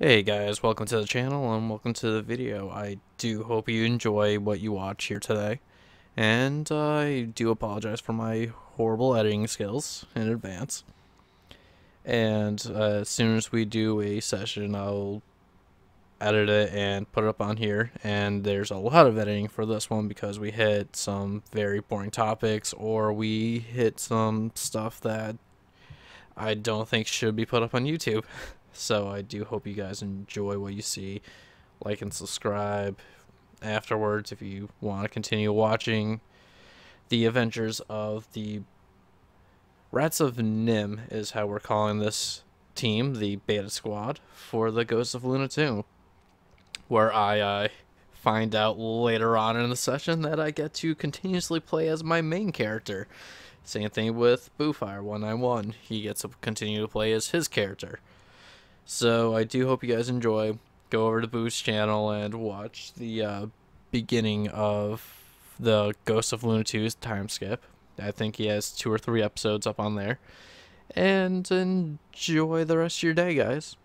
Hey guys, welcome to the channel and welcome to the video. I do hope you enjoy what you watch here today. And I do apologize for my horrible editing skills in advance. And uh, as soon as we do a session, I'll edit it and put it up on here. And there's a lot of editing for this one because we hit some very boring topics or we hit some stuff that I don't think should be put up on YouTube. So I do hope you guys enjoy what you see. Like and subscribe afterwards if you want to continue watching the Avengers of the Rats of NIMH is how we're calling this team, the beta squad for the Ghosts of Luna 2. Where I uh, find out later on in the session that I get to continuously play as my main character. Same thing with Boofire 191. He gets to continue to play as his character. So I do hope you guys enjoy. Go over to Boo's channel and watch the uh, beginning of the Ghost of Luna 2's time skip. I think he has two or three episodes up on there. And enjoy the rest of your day, guys.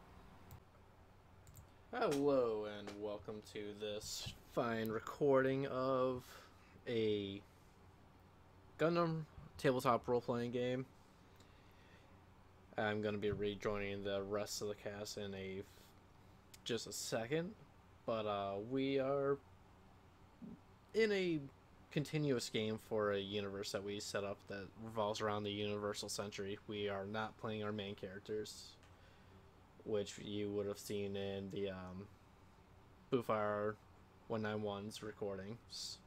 Hello, and welcome to this fine recording of a Gundam tabletop role playing game. I'm going to be rejoining the rest of the cast in a just a second, but uh, we are in a continuous game for a universe that we set up that revolves around the Universal Century. We are not playing our main characters, which you would have seen in the um, Boofire 191's recordings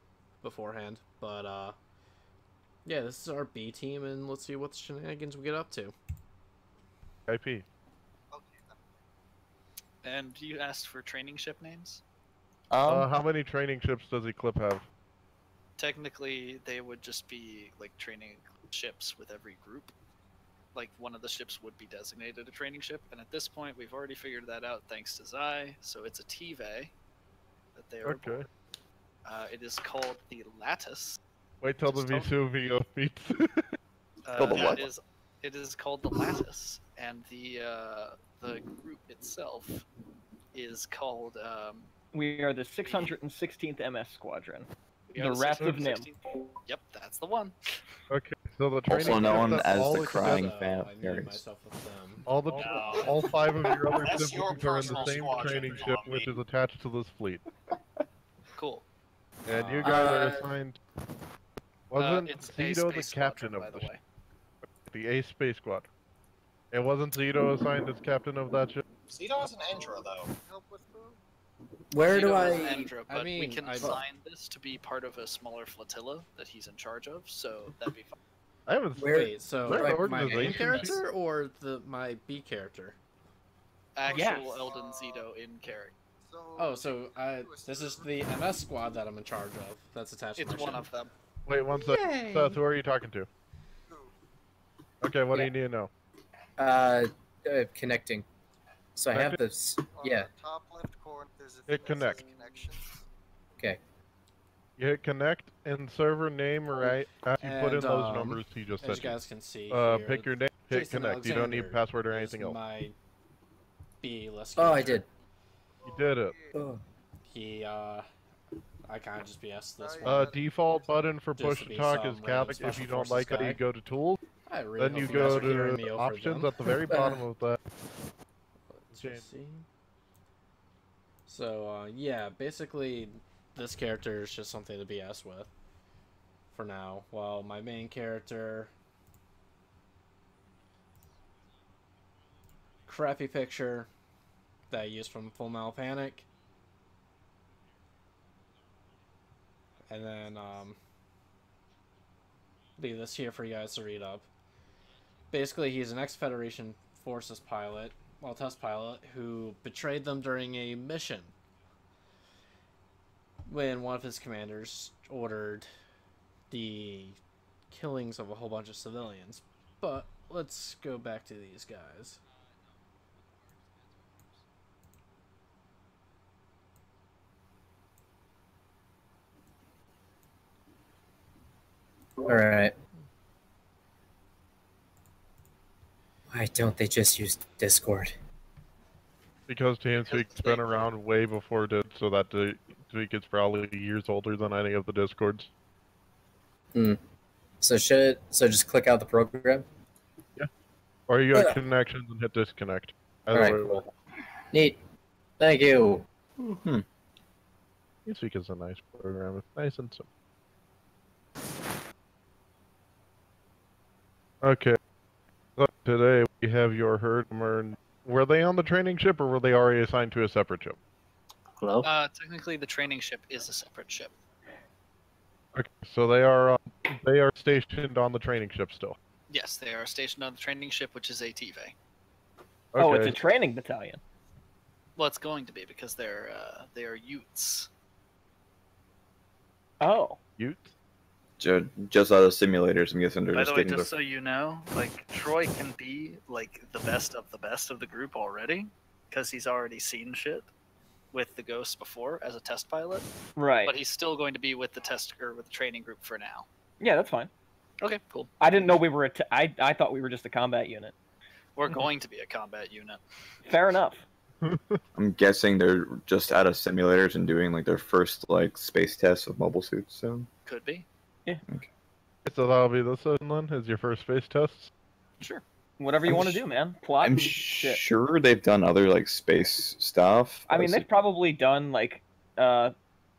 beforehand. But uh, yeah, this is our B team, and let's see what shenanigans we get up to. IP. And you asked for training ship names? uh, how many training ships does Eclipse have? Technically, they would just be like training ships with every group. Like one of the ships would be designated a training ship, and at this point, we've already figured that out thanks to Zai. So it's a TV that they are. Okay. Uh, it is called the Lattice. Wait till the Just tell Vesuvio meets. Uh, Called the it what? is- it is called the Lattice, and the uh, the group itself is called. Um, We are the 616th MS Squadron. The Wrath of 616 Yep, that's the one. okay, so the training Also known as the Crying So, Fa- I need Fairies. myself with them. All the No. all five of your other That's siblings are in the same training ship, me. which is attached to this fleet, Cool. and you Uh, guys are Uh, assigned. Uh, Wasn't it's a Zito the captain squadron, of by the, the way. ship? The Ace Space Squad? It wasn't Zito assigned as captain of that ship. Zito is an Endra, though. Where do Zito I? is Endra, I but we can I- assign this to be part of a smaller flotilla that he's in charge of, so that'd be fine. I haven't. Where- Wait, so Where like, my main character or the my B character? Actual Yes. Eldon Zito in character. Oh, so I this is the MS squad that I'm in charge of. That's attached It's to my one ship. of them. Wait one sec. Yay. Seth, who are you talking to? Okay, what Yeah. do you need to know? Uh, uh, connecting. So I have this. Yeah. top left corner, there's a Hit connect. Okay. You hit connect and server name right after you put in And, those um, numbers he just As you said. you. guys can see, Uh, here, pick your name, hit Jason connect. You don't need Alexander password or anything else. My B list. Oh, I did. You did it. Oh. He uh, I kind of just BS this Uh, one. Uh, default button for Just push to to talk is random Catholic. If you don't like that, guy. you go to tools. I really Then you go to over options at the very bottom of that. Let's see. So uh, yeah, basically, this character is just something to BS with. For now, while my main character, crappy picture that I used from Full Metal Panic, and then um, leave this here for you guys to read up. Basically, he's an ex-Federation Forces pilot well, test pilot who betrayed them during a mission when one of his commanders ordered the killings of a whole bunch of civilians. But let's go back to these guys. All right. Why don't they just use Discord? Because TeamSpeak's been around way before it did, so that TeamSpeak is probably years older than any of the discords. Hmm. So should so just click out the program. Yeah. Or you got Ugh. connections and hit disconnect. All right, way it will- cool. Neat. Thank you. Hmm. TeamSpeak is a nice program. It's nice and simple. Okay. So today we have your herd. Were they on the training ship or were they already assigned to a separate ship? Hello. Uh, technically, the training ship is a separate ship. Okay, so they are uh, they are stationed on the training ship still. Yes, they are stationed on the training ship, which is ATV. Okay. Oh, it's a training battalion. Well, it's going to be because they're uh, they are Utes. Oh. Ute? Ju- Just out of simulators, I'm guessing they're By just the way, just the. so you know, like Troy can be like the best of the best of the group already because he's already seen shit with the ghosts before as a test pilot. Right. But he's still going to be with the test or with the training group for now. Yeah, that's fine. Okay, cool. I didn't know we were a t- I, I thought we were just a combat unit. We're going to be a combat unit. Fair enough. I'm guessing they're just out of simulators and doing like their first like space tests of mobile suits soon. Could be. So that'll be this one then, is your first space test? Sure. Whatever you I'm want to sh- do, man. Plot I'm shit. sure they've done other like space stuff. I mean, they've probably done like uh,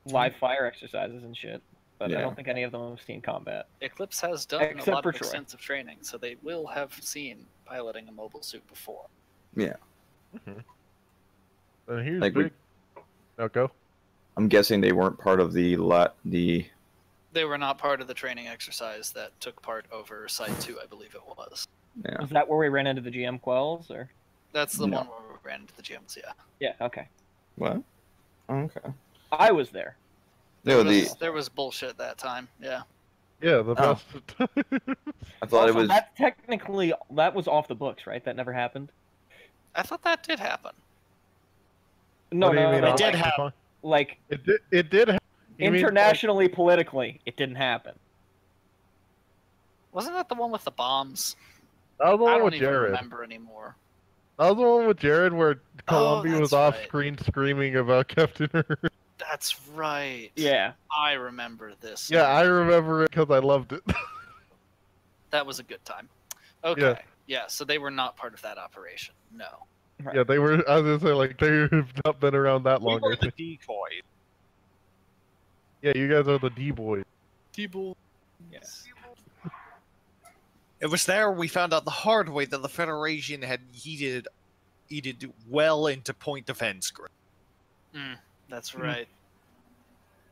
live fire exercises and shit, but I don't think any of them have seen combat. Eclipse has done Except a lot of Troy. extensive training, so they will have seen piloting a mobile suit before. And here's Like we- big. Go. I'm guessing they weren't part of the lat the. They were not part of the training exercise that took part over Site 2, I believe it was. Yeah. Was that where we ran into the GM Quels, or? That's the No. one where we ran into the gyms, yeah. Yeah. Okay. What? Okay. I was there. No, there, the was, there was bullshit that time, yeah. Yeah, the Oh. I thought it was. That's technically that was off the books, right? That never happened. I thought that did happen. No, What no, mean no. off did happen. Like It did. It did. ha- you mean, like- internationally, politically, it didn't happen. Wasn't that the one with the bombs? that was the I don't with even Jared. remember anymore. That was the one with Jared where oh, Columbia was that's off right. screen screaming about Captain Earth. That's right. Yeah. I remember this. yeah, I remember it because I loved it. That was a good time. Okay. Yeah. so they were not part of that operation. No. Right. yeah, they were. I was gonna say like they have not been around that We long. were the decoys. Yeah, you guys are the D boys. D Boy. Yes. It was there we found out the hard way that the Federation had heated, heated well into point defense group. That's Hmm. right.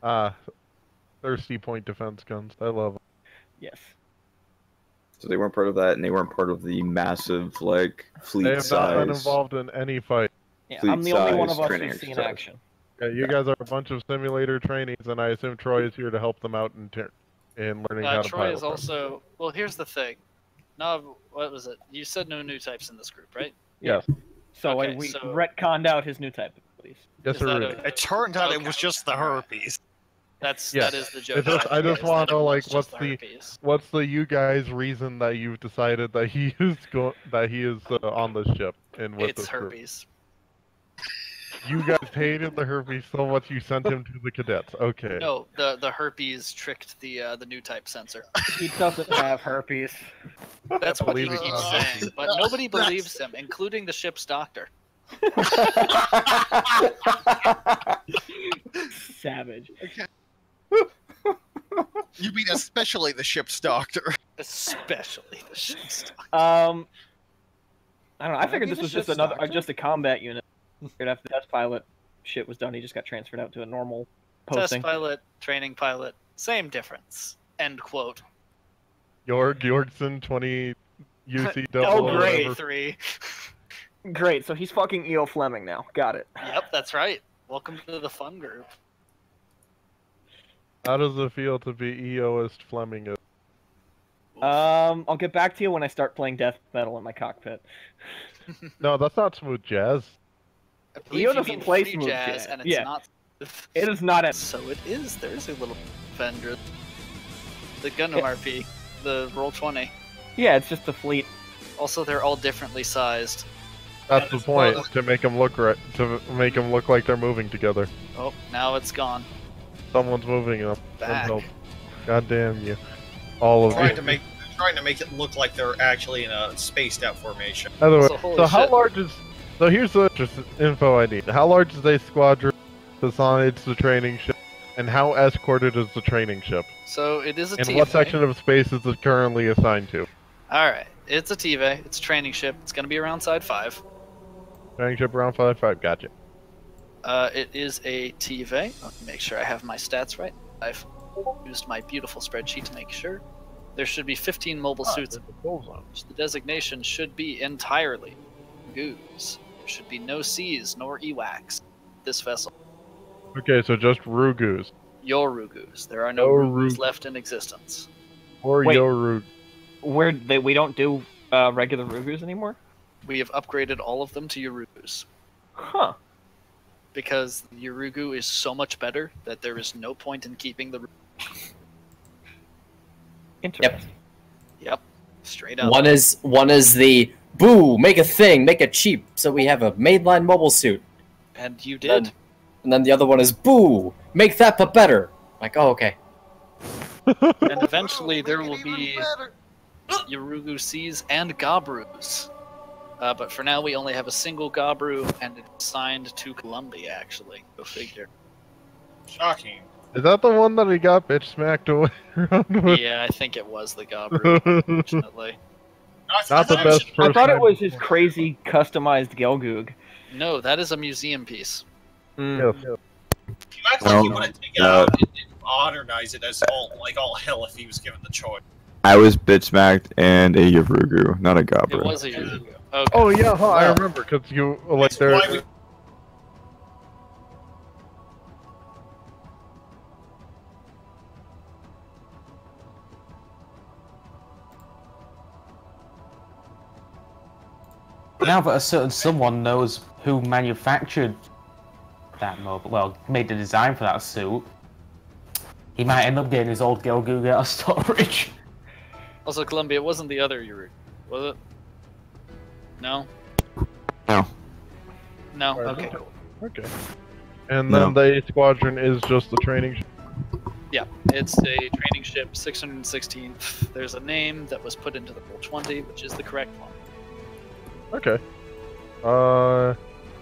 Ah, thirsty point defense guns. I love them. Yes. So they weren't part of that, and they weren't part of the massive like fleet size. They have not been involved in any fight. Yeah. Fleet I'm the only one of us training who's seen exercise. action. Yeah, you guys are a bunch of simulator trainees, and I assume Troy is here to help them out in ter- in learning how Uh, to Troy pilot. is them. also. Well, here's the thing. No, what was it? You said no new types in this group, right? Yes. So Okay, uh, we so- retconned out his new type please. Yes, Is sir. a- It turned out it was just the herpes. That's Yeah. that is the joke. It's just- I I just wanna know, like, what's just the- herpes. What's the you guys' reason that you've decided that he is go- that he is uh, on this ship and with It's this group? herpes. You guys hated the herpes so much you sent him to the cadets. Okay. No, the the herpes tricked the uh, the new type sensor. He doesn't have herpes. That's what he believe keeps it. saying, but nobody believes him, including the ship's doctor. Savage. You mean especially the ship's doctor? Especially the ship's doctor. Um, I don't know. I I figured this was just another, uh, doctor? just a combat unit. Figured after the test pilot shit was done, he just got transferred out to a normal posting. Test pilot, training pilot, same difference. End quote. Jorg Jorgsen, 20 UC Oh, double. or great. Three. Great. So he's fucking E.O. Fleming now. Got it. Yep, that's right. Welcome to the fun group. How does it feel to be EOist Fleming? Um, I'll get back to you when I start playing death metal in my cockpit. No, that's not smooth jazz. I believe doesn't play smooth jazz, jazz. and it's Yeah. not. It is not at. So it is. There's a little vendor. The Gundam RP, the Roll Twenty. Yeah, it's just the fleet. Also, they're all differently sized. That's the point to make them look right, to make them look like they're moving together. Oh, now it's gone. Someone's moving them. Back. God damn you, all of Trying you. to make trying to make it look like they're actually in a spaced out formation. By way, So, so how shit. large is? So here's the info I need. How large is a squadron besides the training ship, and how escorted is the training ship? So it is a And what section of space is it currently assigned to? All right, it's a TV. It's a training ship. It's gonna be around side five. Training ship around five five. Gotcha. Uh, it is a TV. Let me make sure I have my stats right. I've used my beautiful spreadsheet to make sure. There should be 15 mobile suits. The designation should be entirely goose. There should be no seas nor EWACs. This vessel. Okay, so just Rugus Your Rugus. There are no No Rugus left in existence. or Wait. Yoru. Where they, we don't do uh, regular Rugus anymore? We have upgraded all of them to Yorugus. Huh. Because Yorugu is so much better that there is no point in keeping the. Interesting. Yep. Straight up. One is one is the boo, make a thing, make it cheap, so we have a mainline mobile suit. And you did. And then the other one is boo, make that but better. Like, oh okay. and eventually there will be Yorugu C's and Gabrus. Uh, but for now, we only have a single Gabru, and it's signed to Columbia, actually. Go figure. Shocking. Is that the one that he got bitch smacked away around with? yeah, I think it was the Gabru, unfortunately. I Not thought the that was- best first I thought it was his crazy customized Gelgoog. No, that is a museum piece. Mm. Yes. You act like you want to take it out and modernize it as all like all hell if he was given the choice. I was bitch smacked and a Yarugu, not a It was a Yorugu. Okay. Oh yeah, huh, I remember because you like That's there. Now that a certain someone knows who manufactured that mobile, well, made the design for that suit, he might end up getting his old Gelgoog out of storage. Also, Columbia, it wasn't the other Yorugu, was it? No? No. No? Okay. Okay. And No. then the A squadron is just the training. sh- Yeah, it's a training ship 616. There's a name that was put into the roll 20, which is the correct one. Okay. Uh.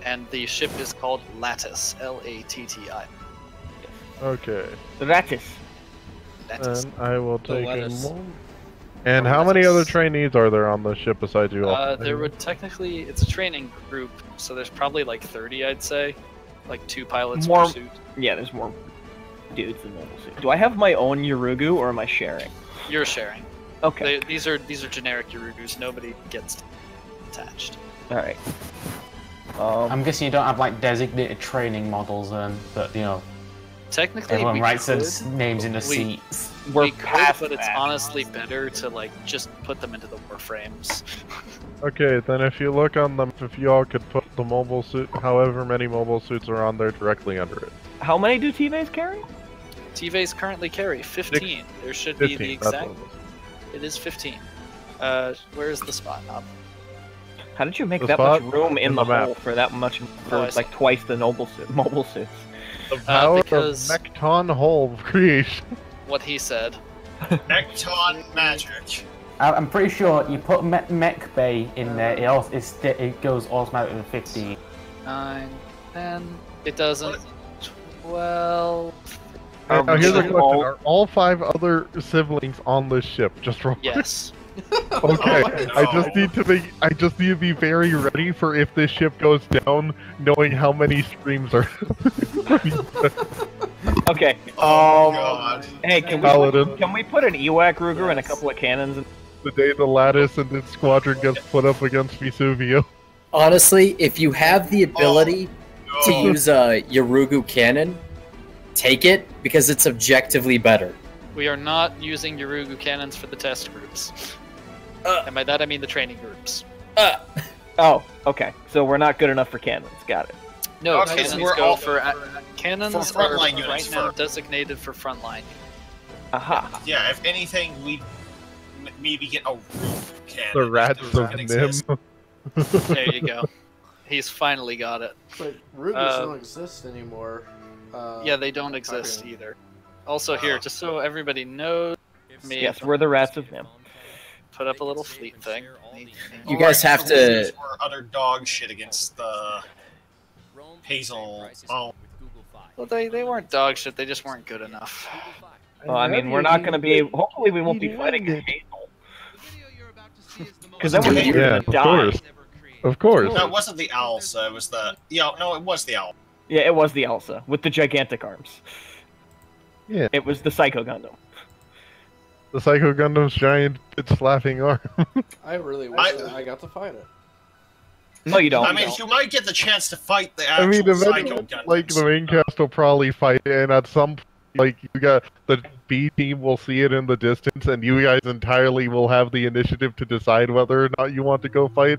And the ship is called Lattice. L A T T I. Okay. Lattice. Lattice. Then I will take a lettuce. And how many other trainees are there on the ship besides you all? Uh, there would technically, it's a training group, so there's probably like 30, I'd say. Like two pilots More- per suit. Yeah, there's more dudes in mobile suit. Do I have my own Yorugu or am I sharing? You're sharing. Okay. They, these are these are generic Yorugus. Nobody gets attached. All right. Um, I'm guessing you don't have like designated training models, and but you know Technically, everyone we writes their could, s- names in the We- seats. we're we could, but it's that. honestly better to like just put them into the warframes. Okay, then if you look on them, if you all could put the mobile suit, however many mobile suits are on there directly under it. How many do TVs carry? TVs currently carry 15. There should be the exact. what it was. It is 15. Uh, where's the spot knob? How did you make The that much room in, in the, the map. hole for that much for Oh, like twice the noble suit, mobile suits? The power Uh, because- of Mekton Hole creation. What he said. Mekton magic. I- I'm pretty sure you put Me- Mech Bay in there, it, also, it's, it goes automatically to 15. 9, 10. It doesn't. 12. Are now here's a question: all- Are all five other siblings on this ship? Just real quick. Yes. Okay, Oh, I just need to be I just need to be very ready for if this ship goes down, knowing how many streams are. Okay. Oh Um, god. Hey, can we put, can we put an Ewak Ruger and a couple of cannons? In... the day the lattice and its squadron gets put up against Vesuvio. Honestly, if you have the ability to No. use a Yorugu cannon, take it because it's objectively better. We are not using Yorugu cannons for the test groups. Uh. and by that I mean the training groups. Uh, Oh, okay. So we're not good enough for cannons. Got it. No, Okay, cannons we're go all- for uh, cannons for frontline are units right now designated for frontline. Aha. Yeah, if anything, we maybe get a roof cannon. The if rats of can NIMH. There you go. He's finally got it. But Rubies Uh, don't exist anymore. Uh, yeah, they don't exist either. Also, here, just so everybody knows, me, Yes, we're the rats of NIMH. Put up a little fleet thing. You guys have to- Wizards Were dog shit against the Hazel. Oh, Well, they, they weren't dog shit. They just weren't good enough. Well, I mean, we're not going to be. Hopefully, we won't be fighting Hazel. Because then we're Yeah, gonna Yeah, of die. course. Of course. no, it wasn't the Alsa. It was the yeah. No, it was the Owl. Yeah, it was the Elsa with the gigantic arms. Yeah. It was the Psycho Gundam. The Psycho Gundam's giant it's laughing arm. I really wish I- that I got to fight it. No, you don't. I mean, you might get the chance to fight the I actual mean, Psycho eventually, Gundams. like the main cast will probably fight, and at some point, like you got the B team will see it in the distance, and you guys entirely will have the initiative to decide whether or not you want to go fight.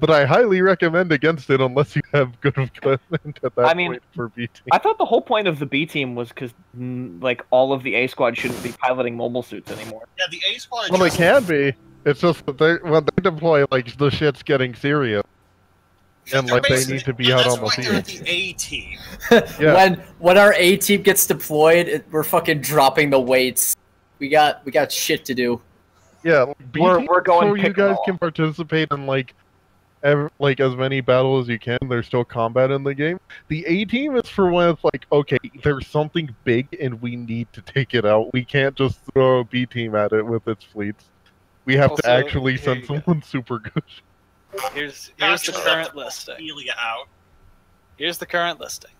But I highly recommend against it unless you have good equipment at that I mean, point for B team. I thought the whole point of the B team was because, mm, like, all of the A squad shouldn't be piloting mobile suits anymore. yeah, the A squad. Well, they can be. It's just that they when they deploy, like the shit's getting serious, and they're like they need to be out on the why they're field. the A team. Yeah. When when our A team gets deployed, it, we're fucking dropping the weights. We got we got shit to do. Yeah, like, B We're- team, we're going so you guys all. can participate in like, ev- like as many battles as you can. There's still combat in the game. The A team is for when it's like, okay, there's something big and we need to take it out. We can't just throw a B team at it with its fleets. We have Also, to actually send you go. someone super good. Here's here's the Actually, current listing. Amelia out. Here's the current listing.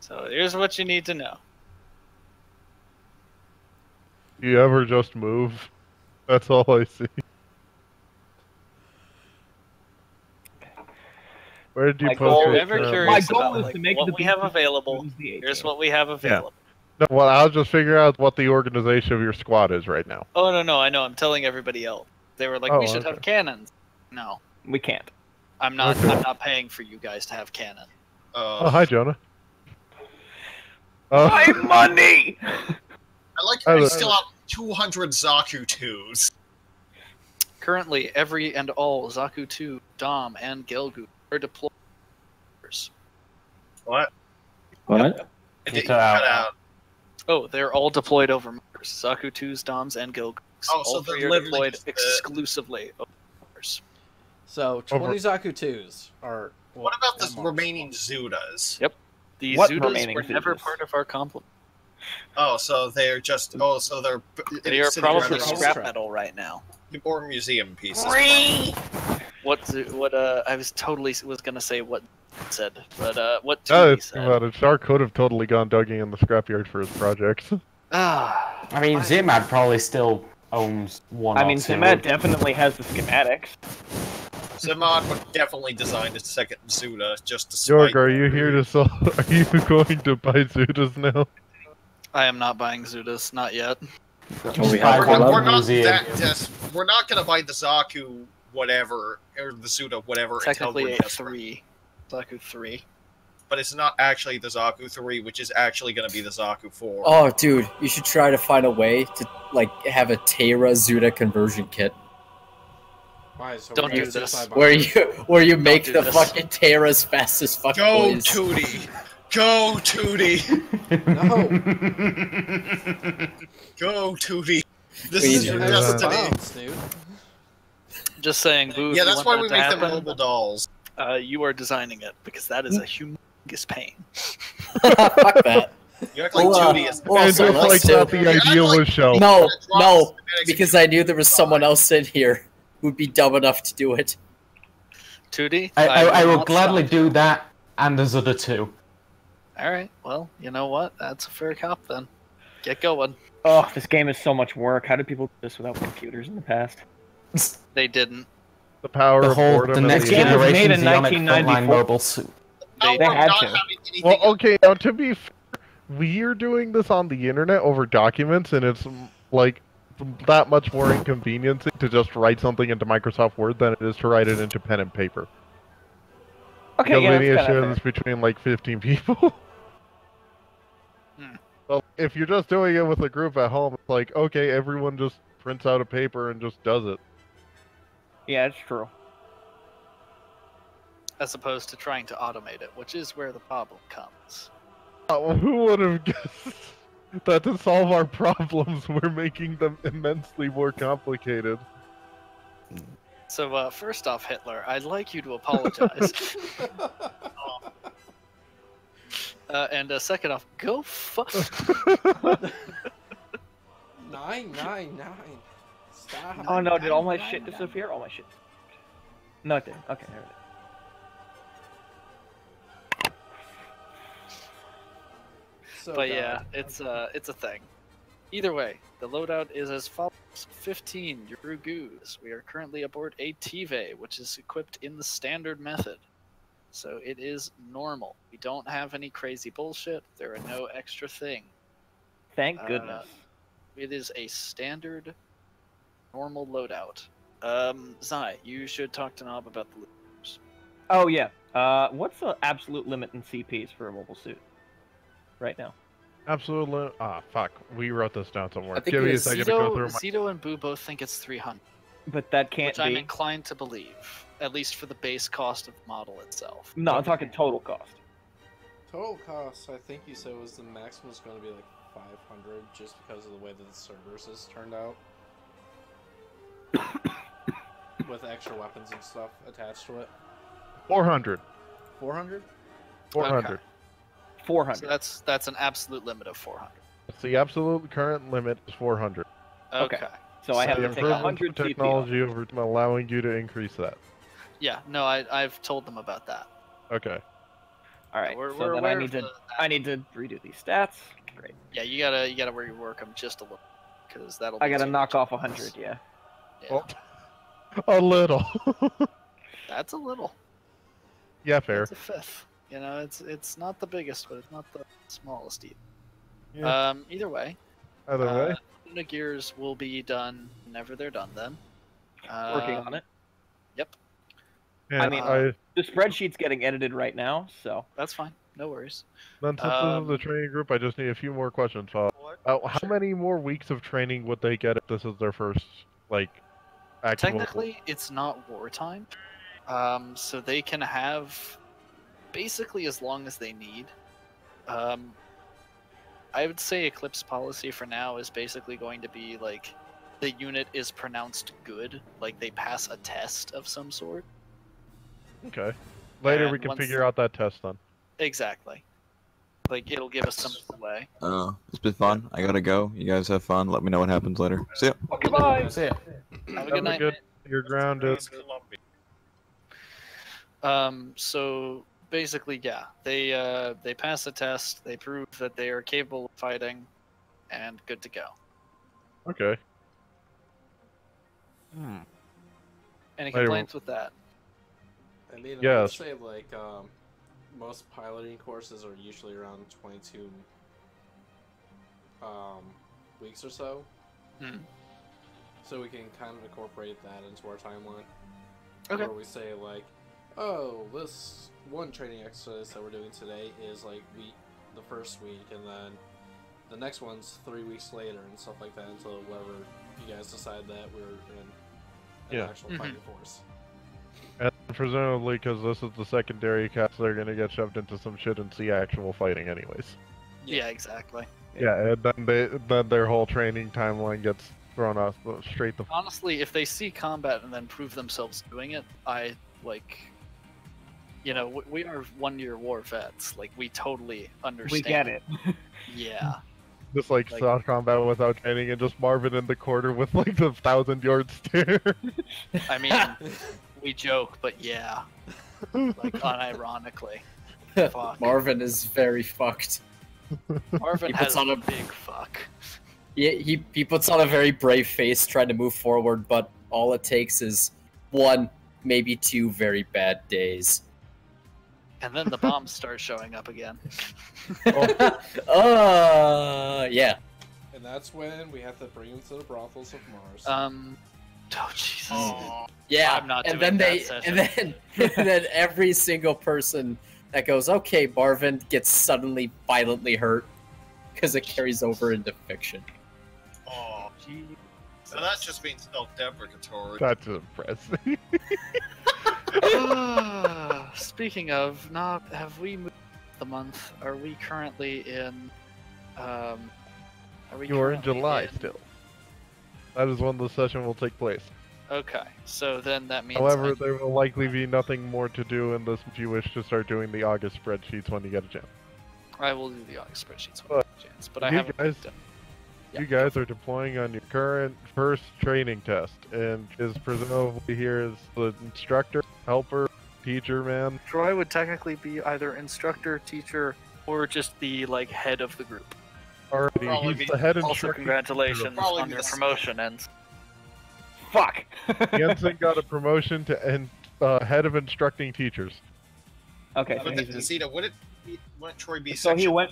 So here's what you need to know. You ever just move? That's all I see. Where did you My post goal- your If ever curious My goal about is like, to make what the we have available, the here's what we have available. No, well, I'll just figure out what the organization of your squad is right now. Oh no no I know I'm telling everybody else. They were like Oh, we should have cannons. No, We can't. I'm not. Okay. I'm not paying for you guys to have cannon. Uh, Oh, hi, Jonah. Uh, My money. I like I how we still have 200 Zaku 2s. Currently, every and all Zaku 2, Dom, and Gelgoog are deployed. What? What? It You cut out. out. Oh, they're all deployed over Mars. Zaku 2s, Doms, and Gelgoogs. Oh, so all they're three are deployed the- uh, exclusively over Mars. So Over- 20 Zaku 2s are. What about the Mars. remaining Zudas? Yep. The What Zudas remaining were never Zudas? part of our complement. Oh, so they're just. Oh, so they're. They are probably around Probably the- scrap scrap. metal right now. or museum pieces. What? What? Uh, I was totally was gonna say what said, but uh, what now that I said. about it, Shark could have totally gone dugging in the scrapyard for his projects. Ah, I mean, Zimmad probably still owns one. I mean. Zimmad definitely has the schematics. Zimmad would definitely design a second Zuda just to spite. York, are you here to sell? Are you going to buy Zudas now? I am not buying Zudas, not yet. Well, we Buy have We're not, we're not that des- We're not gonna buy the Zaku whatever or the Zuda whatever Technically we're a three, Zaku three. But it's not actually the Zaku three, which is actually gonna be the Zaku four. Oh, dude, you should try to find a way to like have a Terra Zuda conversion kit Why, so Don't do this. where you where you make the this. fucking Terras fast as fuck Go boys. Tootie! Go Tootie! No. Go Tootie! This Please is your uh, destiny. bombs, dude. Just saying, Boo. Yeah, that's why that we to make them happen, mobile dolls. Uh, you are designing it because that is a humongous pain. fuck that. You act like Well, uh, is. well, and so just like that, the Yeah, idea I like- was shelled. No, no, because I knew there was someone else in here who'd be dumb enough to do it. 2D. I, I, I will gladly stop. do that and there's other two. All right. Well, you know what? That's a fair cop then. Get going. Oh, this game is so much work. How did people do this without computers in the past? They didn't. The power The of whole, boredom. the next game was made generation in Xeonic Frontline 1994. mobile suit. Now They had to. Well, okay, now to be fair, we're doing this on the internet over documents, and it's like that much more inconveniencing to just write something into Microsoft Word than it is to write it into pen and paper. Okay, Because yeah, we that's need to share fair. this between like 15 people. Hmm. Well, if you're just doing it with a group at home, it's like, okay, everyone just prints out a paper and just does it. Yeah, it's true. as opposed to trying to automate it, which is where the problem comes. Uh, who would have guessed that to solve our problems, we're making them immensely more complicated? So, uh, first off, Hitler, I'd like you to apologize. uh, and uh, second off, go fuck. Nine, nine, nine. Stop. Oh no, did all my Nine, shit disappear? All my shit. No, it didn't. Okay, there it is. So but bad. yeah, it's uh, it's a thing. Either way, the loadout is as follows: 15 Yurugus. We are currently aboard a Tive, which is equipped in the standard method. So it is normal. We don't have any crazy bullshit. There are no extra things. Thank Uh, goodness. It is a standard, normal loadout. Um, Zai, you should talk to Nob about the looters. Oh yeah. Uh, what's the absolute limit in CPs for a mobile suit? Right now. Absolutely. Ah, fuck. We wrote this down somewhere. I think Give me a is second to go Zito, through my. Zito and Boo both think it's 300, But that can't which I'm inclined to believe, at least for the base cost of the model itself. No, I'm talking total cost. Total cost, I think you said was the maximum is going to be like 500 just because of the way that the servers has turned out. With extra weapons and stuff attached to it. 400. 400? 400. Four So that's that's an absolute limit of 400. It's the absolute current limit is 400. Okay. Okay. So I have The to take improvements hundred of CP. technology over time allowing you to increase that. Yeah. No, I I've told them about that. Okay. All right. We're, so we're then I need to. the- I need to redo these stats. Great. Yeah, you gotta you gotta rework them just a little, because that'll. I gotta knock much. off hundred. Yeah. Yeah, Oh, a little. that's a little. yeah, fair. It's a fifth. You know, it's it's not the biggest, but it's not the smallest either. Yeah. Um, either way, Either uh, way. The Gears will be done whenever they're done. Then. Working Um, on it. And I mean- I, The spreadsheet's getting edited right now, so That's fine. No worries. then since this um, is the training group, I just need a few more questions. Uh, uh, how many more weeks of training would they get if this is their first, like, actual? Technically, it's not wartime, um, so they can have basically as long as they need. Um, I would say Eclipse policy for now is basically going to be like the unit is pronounced good, like they pass a test of some sort. Okay. Later we can once- figure out that test then. Exactly. Like it'll give us some way. Uh, it's been fun. I gotta go. You guys have fun. Let me know what happens later. See ya. goodbye. See ya. Have a Have good a night. good. You're grounded. Um, so basically, yeah, they uh, they pass the test. They prove that they are capable of fighting, and good to go. Okay. Hmm. Any Later, complaints with that? I mean, I would Yes. say like um, most piloting courses are usually around 22 um, weeks or so. Hmm. So we can kind of incorporate that into our timeline. Okay. Where we say like, oh, this one training exercise that we're doing today is like week, the first week, and then the next one's three weeks later, and stuff like that until wherever you guys decide that we're in an Yeah. actual Mhm. fighting force. And presumably, because this is the secondary cast, they're gonna get shoved into some shit and see actual fighting, anyways. Yeah, exactly. Yeah, and then they then their whole training timeline gets thrown off the- straight the. Honestly, if they see combat and then prove themselves doing it, I like. You know, we, we are one-year war vets. Like we totally understand. We get it. Yeah. Just like, Like- soft combat without training, and just Marvin in the corner with like the thousand yard stare. I mean, we joke, but yeah. Like unironically. Fuck. Marvin is very fucked. Marvin He puts has on a a- big fuck. He, he he puts on a very brave face trying to move forward, but all it takes is one, maybe two very bad days. And then the bombs start showing up again. uh, yeah. And that's when we have to bring them to the brothels of Mars. Um. Oh Jesus. Yeah, I'm not and doing then that they, session. and then, and then every single person that goes, okay, Barvin, gets suddenly violently hurt because it carries over into fiction. So that just means self-deprecatory. That's impressive. Ah. speaking of, Knob, have we moved the month? Are we currently in? Um, are we? You are in July in- still. That is when the session will take place. Okay, so then that means. However, I- there will likely be nothing more to do in this if you wish to start doing the August spreadsheets when you get a chance. I will do the August spreadsheets when I get a chance, but I you haven't. guys- done- Yeah, You guys are deploying on your current first training test, and is presumably here is the instructor, helper, teacher, man. Troy would technically be either instructor, teacher, or just the like head of the group. Already, Probably he's be- the head Also, instructor. congratulations Probably on your the- promotion, and Fuck. Jensen got a promotion to and uh, head of instructing teachers. okay, so But he's, Zeta, would it be, wouldn't Troy be so he section went.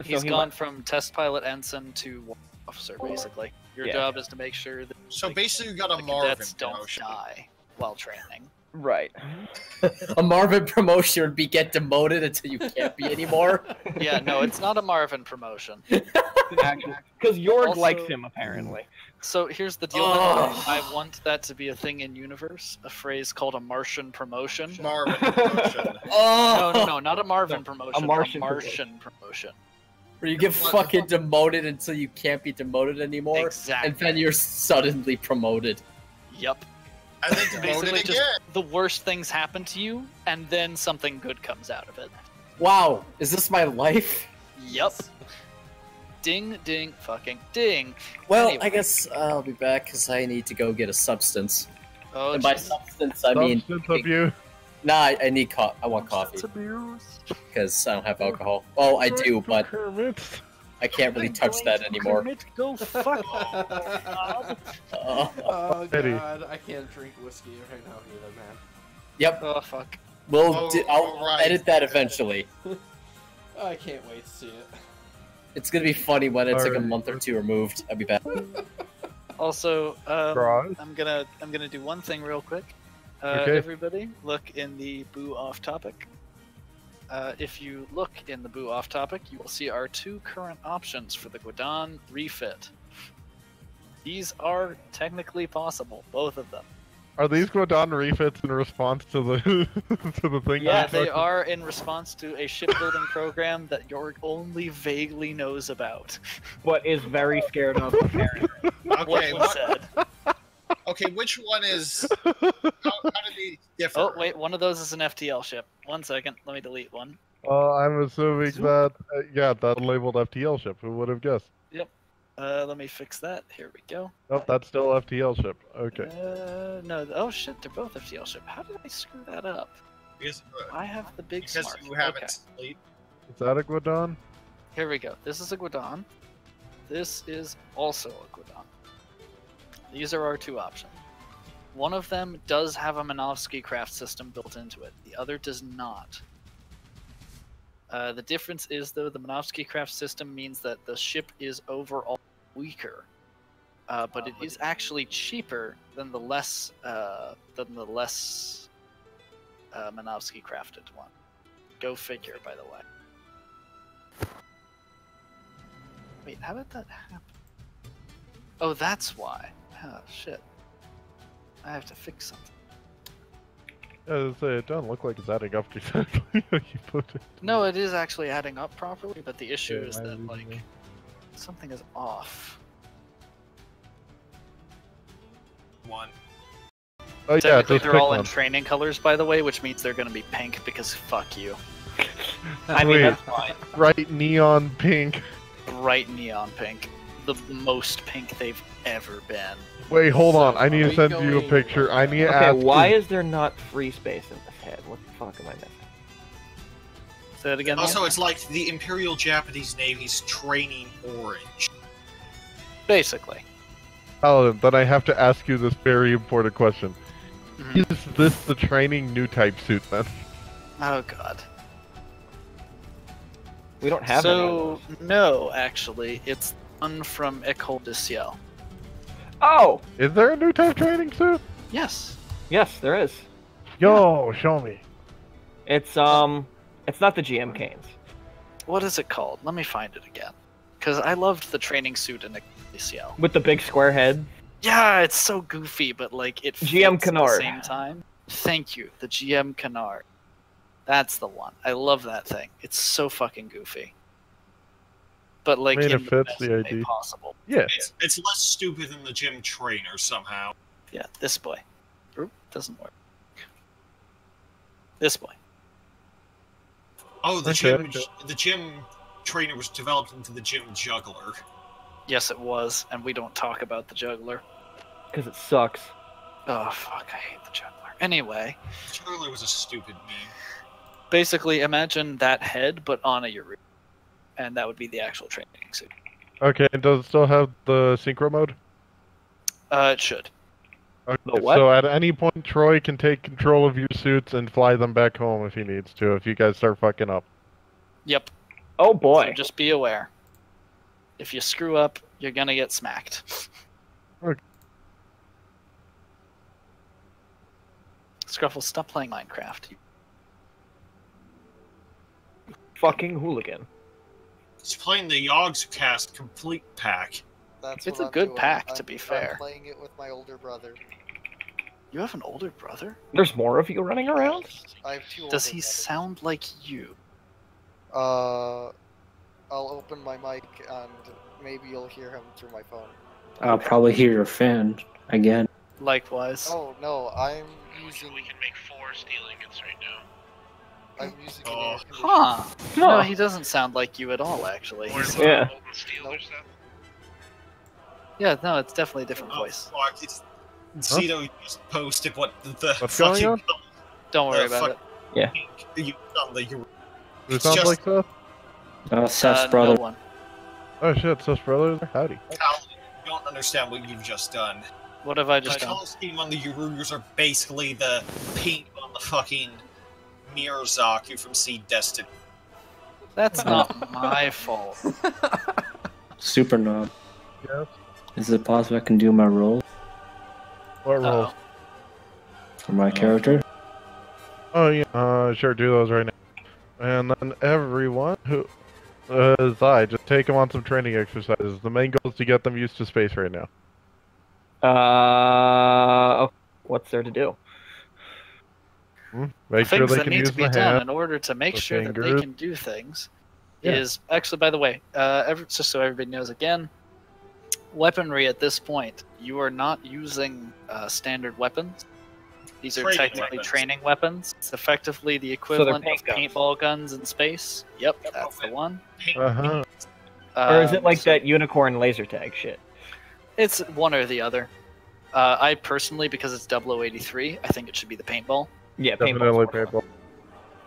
he's so he gone went- from test pilot ensign to warrant officer. Basically, your Yeah. job is to make sure that So like, basically, you got a Marvin cadets don't promotion. die while training. Right. A Marvin promotion would be get demoted until you can't be anymore. Yeah, no, it's not a Marvin promotion. Because Jorg Also- likes him apparently. So here's the deal. Oh. I want that to be a thing in universe, a phrase called a Martian promotion. Marvin promotion. Oh, No, no, no, not a Marvin promotion. A Martian Martian, promotion. Where you get fucking demoted until you can't be demoted anymore, Exactly. and then you're suddenly promoted. Yep. And then demoted Basically, again. just the worst things happen to you, and then something good comes out of it. Wow, is this my life? Yep. Ding, ding, fucking ding. Well, Anyway. I guess I'll be back because I need to go get a substance. Oh, and by substance, I mean Substance abuse. Nah. I, I need co- I want coffee because I don't have alcohol. Oh, I do, but I can't really touch that anymore. Go fuck Oh Eddie. god, I can't drink whiskey right now either, man. yep, Oh fuck. we'll. Oh, di- I'll alright. edit that eventually. I can't wait to see it. It's gonna be funny when it's like a month or two removed. I'll be back. Also, um, I'm gonna I'm gonna do one thing real quick. Uh, Okay. Everybody, look in the boo off topic. Uh, if you look in the boo off topic, you will see our two current options for the Guadon refit. These are technically possible, both of them. Are these Guadon refits in response to the to the thing? Yeah, they fucking- are in response to a shipbuilding program that Jorg only vaguely knows about. But is very scared of apparently. What Okay, what, said? Okay, which one is? How, how do they differ? Oh wait, one of those is an FTL ship. One second, let me delete one. Uh, I'm assuming that uh, yeah, that labeled FTL ship. Who would have guessed? Uh, let me fix that. Here we go. Nope, that's still FTL ship. Okay. Uh, no. Oh shit, they're both FTL ship. How did I screw that up? Because, I have the big because smart. you haven't Okay, sleep. Is that a Guadon? here we go. This is a Guadon. This is also a Guadon. These are our two options. One of them does have a Minovsky craft system built into it. The other does not. Uh, the difference is, though, the Minovsky craft system means that the ship is overall weaker, uh, but it is actually cheaper than the less uh, than the less uh, Minovsky crafted one. Go figure, by the way. Wait, how did that happen? Oh, that's why. Oh shit. I have to fix something. Yeah, I say, it doesn't look like it's adding up to exactly how you put it. No, it is actually adding up properly, but the issue Yeah, is that like there. something is off. One. Oh yeah, Technically, they're pick all in training colors, by the way, which means they're going to be pink because fuck you. I mean, Wait. that's fine. Bright neon pink. Bright neon pink, the most pink they've ever been. Wait, hold on. I need to we send you a picture. I need to Okay, ask. why you- is there not free space in this head? What the fuck am I missing? Say that again. Also, Ian? it's like the Imperial Japanese Navy's training orange. basically. Paladin, then I have to ask you this very important question. Mhm. Is this the training new type suit then? Oh god. We don't have any of so those. no, actually, it's one from Ecole du Ciel. Oh, Is there a new type training suit? Yes. yes, there is. Yo, show me. It's um, it's not the GM Canes. What is it called? Let me find it again. Because I loved the training suit in Ecole du Ciel. with the big square head. Yeah, it's so goofy, but like it fits GM at the same time. Thank you, the GM Canard. That's the one. I love that thing. It's so fucking goofy. But like mean, in it the fits best the way idea. possible. Yeah. It's, it's less stupid than the GM trainer somehow. Yeah, this boy. Oop, doesn't work. This boy. Oh, the Okay, gym okay. the GM trainer was developed into the GM juggler. Yes, it was, and we don't talk about the juggler. Because it sucks. Oh fuck, I hate the juggler. Anyway, The juggler was a stupid meme. basically imagine that head but on a Yuru. And that would be the actual training suit. Okay, and does it still have the synchro mode? Uh it should. Okay, So at any point, Troy can take control of your suits and fly them back home if he needs to. If you guys start fucking up. Yep. Oh So boy. just be aware. If you screw up, you're gonna get smacked. Okay. Scruffle, stop playing Minecraft. Fucking hooligan. He's playing the Yogscast complete pack. That's It's what a I'm good doing. pack, to I'm- be I'm fair. playing it with my older brother. You have an older brother? There's more of you running around? I have two. Does he brothers. sound like you? Uh, I'll open my mic and maybe you'll hear him through my phone. I'll probably hear your fan again. Likewise. Oh no, I'm using. We can make four stealing ingots right now. I'm using. Oh. air. Huh. No, Huh. he doesn't sound like you at all, actually. Or He's- Yeah. molten steel or Nope. stuff. Yeah, no, it's definitely a different Oh, voice. fuck. It's, Zito just posted what the, the What's going fucking on? Don't worry about fuck. it. you on the you It It's sounds just- like Seth. Uh, Seth's Uh, brother. No one. Oh shit, Seth's brother. Howdy. Cal, you don't understand what you've just done. What have I The just done? color scheme on the Urugers are basically the paint on the fucking Mirazaku from Seed Destiny. That's not my fault. Super knob. Yes. Is it possible I can do my role What role? Uh-oh. for my character? Oh yeah. Uh, sure. Do those right now. And then everyone who uh, is I just take them on some training exercises. The main goal is to get them used to space right now. Uh, oh, what's there to do? Hmm? Make sure things they that can need use to be done hand. in order to make the sure that they can do things Yeah. is actually by the way uh, every, just so everybody knows again weaponry at this point you are not using uh, standard weapons these are Training technically weapons. training weapons it's effectively the equivalent paint of guns. paintball guns in space yep that's the one Uh huh. or is it Um, like so that unicorn laser tag shit? it's one or the other uh, i personally because it's 0083 i think it should be the paintball Yeah, Definitely paintball's paintball.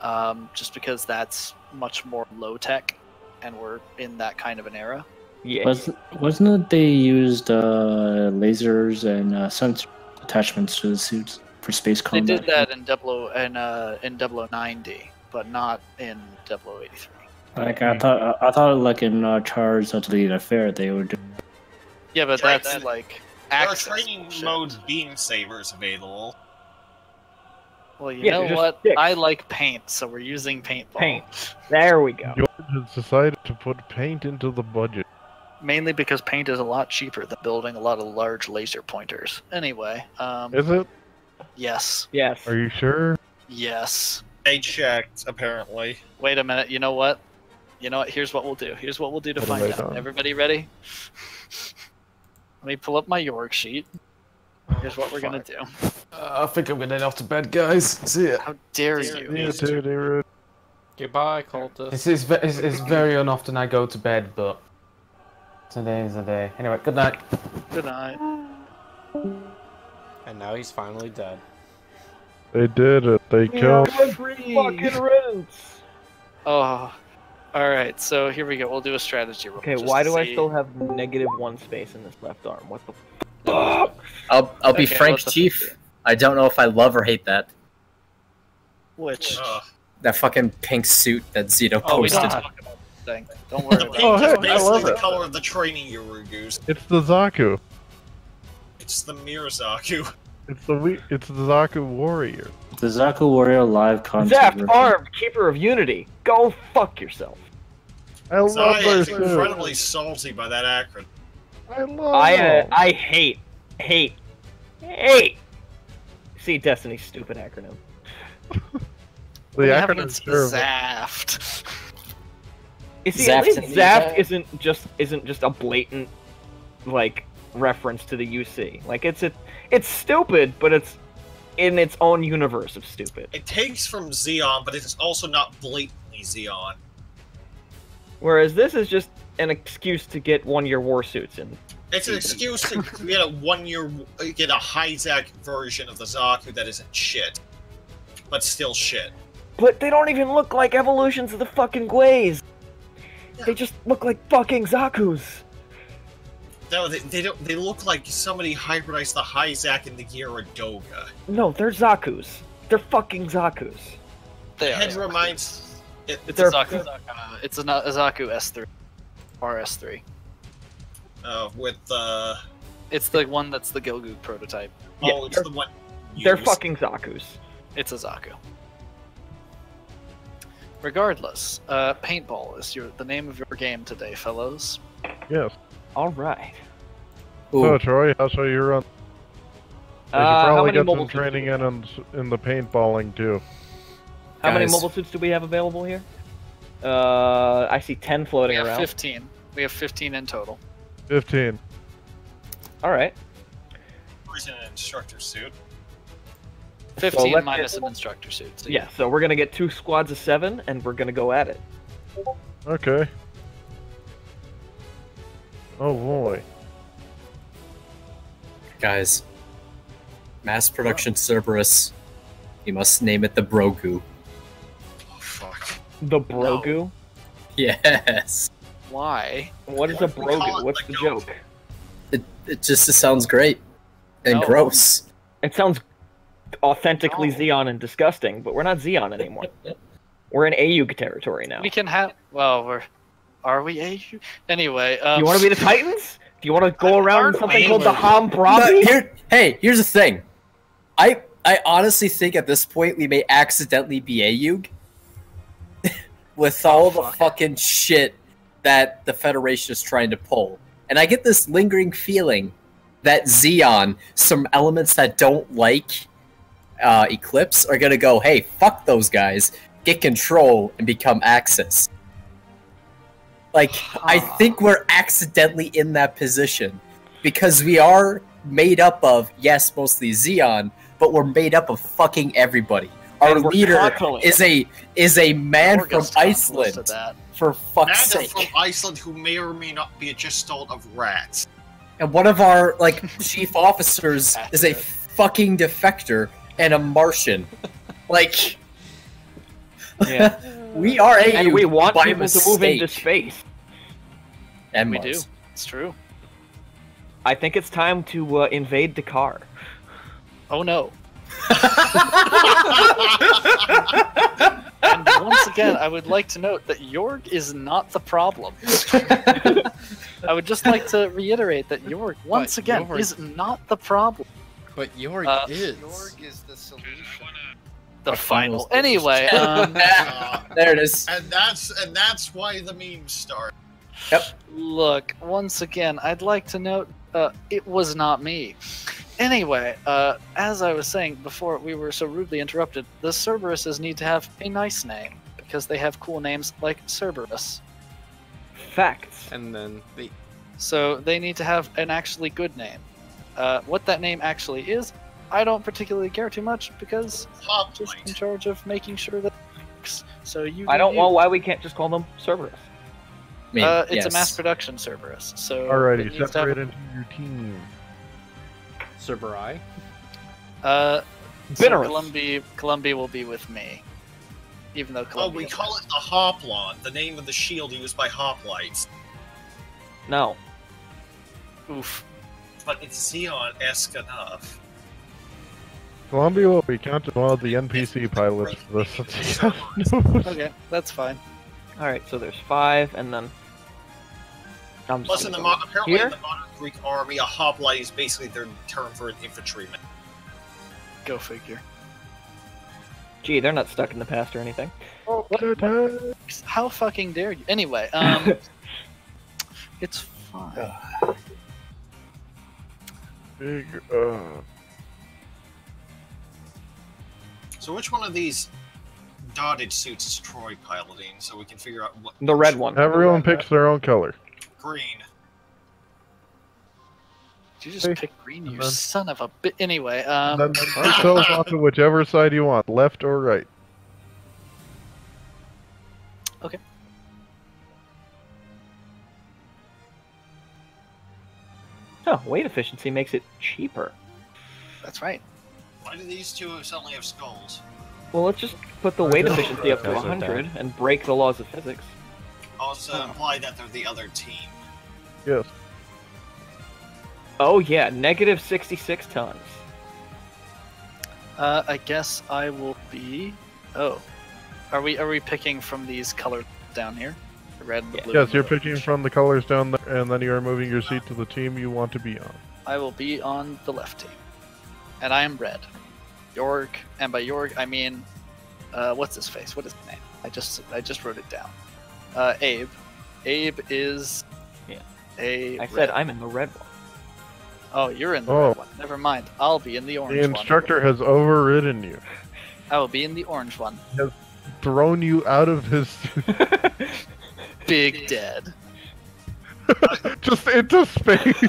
um, just because that's much more low tech and we're in that kind of an era Yeah. Wasn't wasn't it they used uh, lasers and uh, sensor attachments to the suits for space combat? They did that in double in uh in 0090, but not in 0083. Like I thought, I, I thought like in uh, Charles at the affair they would. Do... Yeah, but that's like There are training bullshit. mode beam sabers available. Well, you Yeah, know what? sticks. I like paint, so we're using paintball. Paint. There we go. George has decided to put paint into the budget. Mainly because paint is a lot cheaper than building a lot of large laser pointers. Anyway, um, Is it? yes, Yes. Are you sure? yes. They checked, apparently. Wait a minute. You know what? You know what? Here's what we'll do. Here's what we'll do to What find out. done? Everybody ready? Let me pull up my York sheet. Here's what we're gonna do. Uh, I think I'm gonna head off to bed, guys. See ya. How dare you? Yeah, dude, dude. Goodbye, cultist. It's, it's, ve- it's, it's very unoften I go to bed, but today is the day. Anyway, good night. Good night. And now he's finally dead. They did it. They killed. Fucking rinse. Oh, all right. So here we go. We'll do a strategy roll. Okay, why to do I still have negative one space in this left arm? What the? I'll I'll be Okay, frank, Chief. I don't know if I love or hate that. Which? Ugh. That fucking pink suit that Zito Oh, we don't posted. talk about this thing. Don't worry The about paint Oh, is heck, I love the it. color of the training Urugus. It's the Zaku. It's the Mirazaku. It's the. It's the Zaku warrior. The Zaku Warrior live content. Zaft version. armed, keeper of unity. Go fuck yourself. I love Zai their is incredibly salty by that acronym. I love. I uh. I hate hate hate See, Destiny's stupid acronym. The We have it acronym as sure, Zaft. You see, at Zaft least Zaft isn't just isn't just a blatant like reference to the UC. Like it's a, it's stupid, but it's in its own universe of stupid. It takes from Zeon, but it's also not blatantly Zeon. Whereas this is just an excuse to get one-year war suits in. It's an excuse to get a one-year, get a Hyzak version of the Zaku that isn't shit, but still shit. But they don't even look like evolutions of the fucking Glaze. They just look like fucking Zaku's. No, they, they don't. They look like somebody hybridized the Hyzak and the Gyaradoga. No, they're Zaku's. They're fucking Zaku's. They The are. head reminds. It, It's They're- a Zaku. Uh, it's a, Na- a Zaku S3 or S3. uh, with uh, It's the one that's the Gelgoog prototype. Yeah, oh, it's they're- the one. They're used. fucking Zaku's. It's a Zaku. Regardless, uh, paintball is your the name of your game today, fellows. yes. All right. So Ooh, Troy, how show you run? You should Uh, how probably many get some training in in, in the paintballing too. How many mobile suits do we have available here? Uh, I see ten floating We have around. 15. We have 15 in total. Fifteen. All right. Who's in an instructor suit? 15 let's minus get- an instructor suit. So Yeah. So we're gonna get two squads of seven, and we're gonna go at it. Okay. Oh boy. guys. Mass production Cerberus. You must name it the Brogu. Oh fuck. The Brogu. Yes. Why? What is a if we call Brogu? it What's the the joke? It, it just it sounds great. And No. gross. It sounds authentically No. Zeon and disgusting, but we're not Zeon anymore. we're in AUG territory now. We can have. Well, we're. Are we AU? Anyway. Do Um, you want to be the Titans? Do you want to go around in aren't something we? called the Ham No, here, hey, here's the thing. I I honestly think at this point we may accidentally be AUG with all the fuck. fucking shit that the Federation is trying to pull. And I get this lingering feeling that Zeon, some elements that don't like uh, Eclipse, are gonna go, hey, fuck those guys, get control, and become Axis. Like, I think we're accidentally in that position because we are made up of, yes, mostly Zeon, but we're made up of fucking everybody. Our leader is a is a man from Morgus taught us Iceland. That. For fuck's Amanda sake. from Iceland, who may or may not be a gestalt of rats. And one of our like chief officers is a fucking defector and a Martian. Like Yeah. we are a and we want by people to move into space. And We Mars. do. It's true. I think it's time to uh, invade Dakar. Oh no. and once again, I would like to note that Yorg is not the problem. I would just like to reiterate that Yorg, once But again, Yorg- is not the problem. But York Uh, is. Yorg is the solution. The final. Anyway, um, Uh, there it is. and that's and that's why the memes start. Yep. Look, once again, I'd like to note uh, it was not me. Anyway, uh, as I was saying before we were so rudely interrupted, the Cerberuses need to have a nice name because they have cool names like Cerberus. Facts. And then the So they need to have an actually good name. Uh, what that name actually is, I don't particularly care too much because I'm just in charge of making sure that works. So you. I do don't you. know why we can't just call them Cerberus. I mean, Uh, it's yes. a mass production Cerberus. So it Alrighty, needs have separate into your team. Cerberai. Uh, so Binnerus. Columbia, Columbia will be with me, even though Oh, we call it the Hoplon, the name of the shield used by hoplites. No. Oof. But it's Zeon-esque enough. Columbia will be counted one of the NPC pilots for this. Okay, that's fine. All right, so there's five, and then. I'm Plus, in the gonna mo- apparently here. in the modern Greek army, a hoplite is basically their term for an infantryman. Go figure. Gee, they're not stuck in the past or anything. How fucking dare you? Anyway, um, it's fine. Big, uh, So which one of these dotted suits is Troy piloting so we can figure out what The red one. Everyone picks their own color. Green. Did you just Okay. pick green, you And then- son of a bit? Anyway, um, And then mark yourselves onto whichever side you want, left or right. Okay. Oh, weight efficiency makes it cheaper. that's right. Why do these two suddenly have skulls? Well, let's just put the weight efficiency up to Those 100 and break the laws of physics. Also imply that they're the other team. Yes. Oh yeah, negative 66 tons. Uh, I guess I will be. Oh, are we are we picking from these colors down here? The red, and the blue. Yes, and you're the picking orange. from the colors down there, and then you are moving your seat to the team you want to be on. I will be on the left team, and I am red. York, and by York I mean, uh, what's his face? What is his name? I just I just wrote it down. Uh, Abe. Abe is. Yeah. A. I said. I'm in the red one. Oh, you're in the Oh. red one. Never mind. I'll be in the orange one. The one. instructor has overridden you, I will be in the orange one. Has thrown you out of his Big dead. just into space.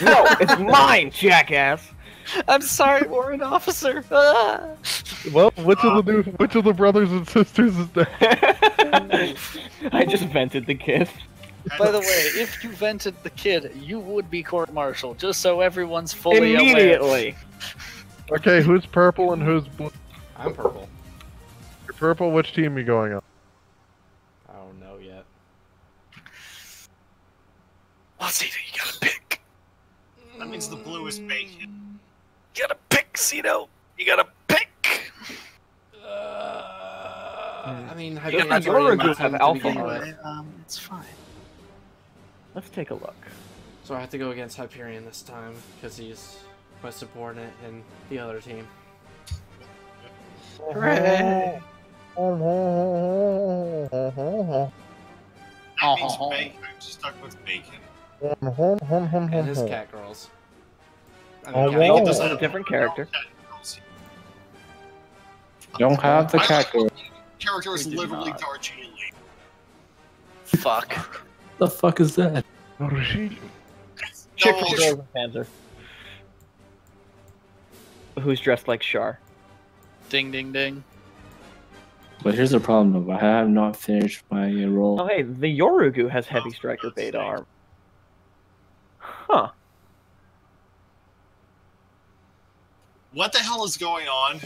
no, it's mine, jackass. I'm sorry, warrant officer. Ah. well, which of the new, which of the brothers and sisters is that? I just vented the kid. By the way, if you vented the kid, you would be court martial. Just so everyone's fully aware. Immediately. Okay, who's purple and who's blue? I'm purple. You're purple. Which team are you going on? I don't know yet. Well, Zito, you gotta pick. That means the blue is bacon. You gotta pick, Zito. You gotta pick. I mean, Doesn't Hyperion's already in have alpha begin armor? Um, it's fine. Let's take a look. So I have to go against Hyperion this time because he's my subordinate in the other team. Hooray. That means Oh. bacon. I'm stuck with bacon. And his cat girls. I Oh, cat wow. This is a different character. Don't have the cat girl. Character is literally not. Darjeeling. Fuck. The fuck is that? Chick No, from Panzer. Who's dressed like Char. Ding, ding, ding. But here's the problem though. I have not finished my uh, Oh role. hey, the Yorugu has heavy striker beta arm. Huh. What the hell is going on?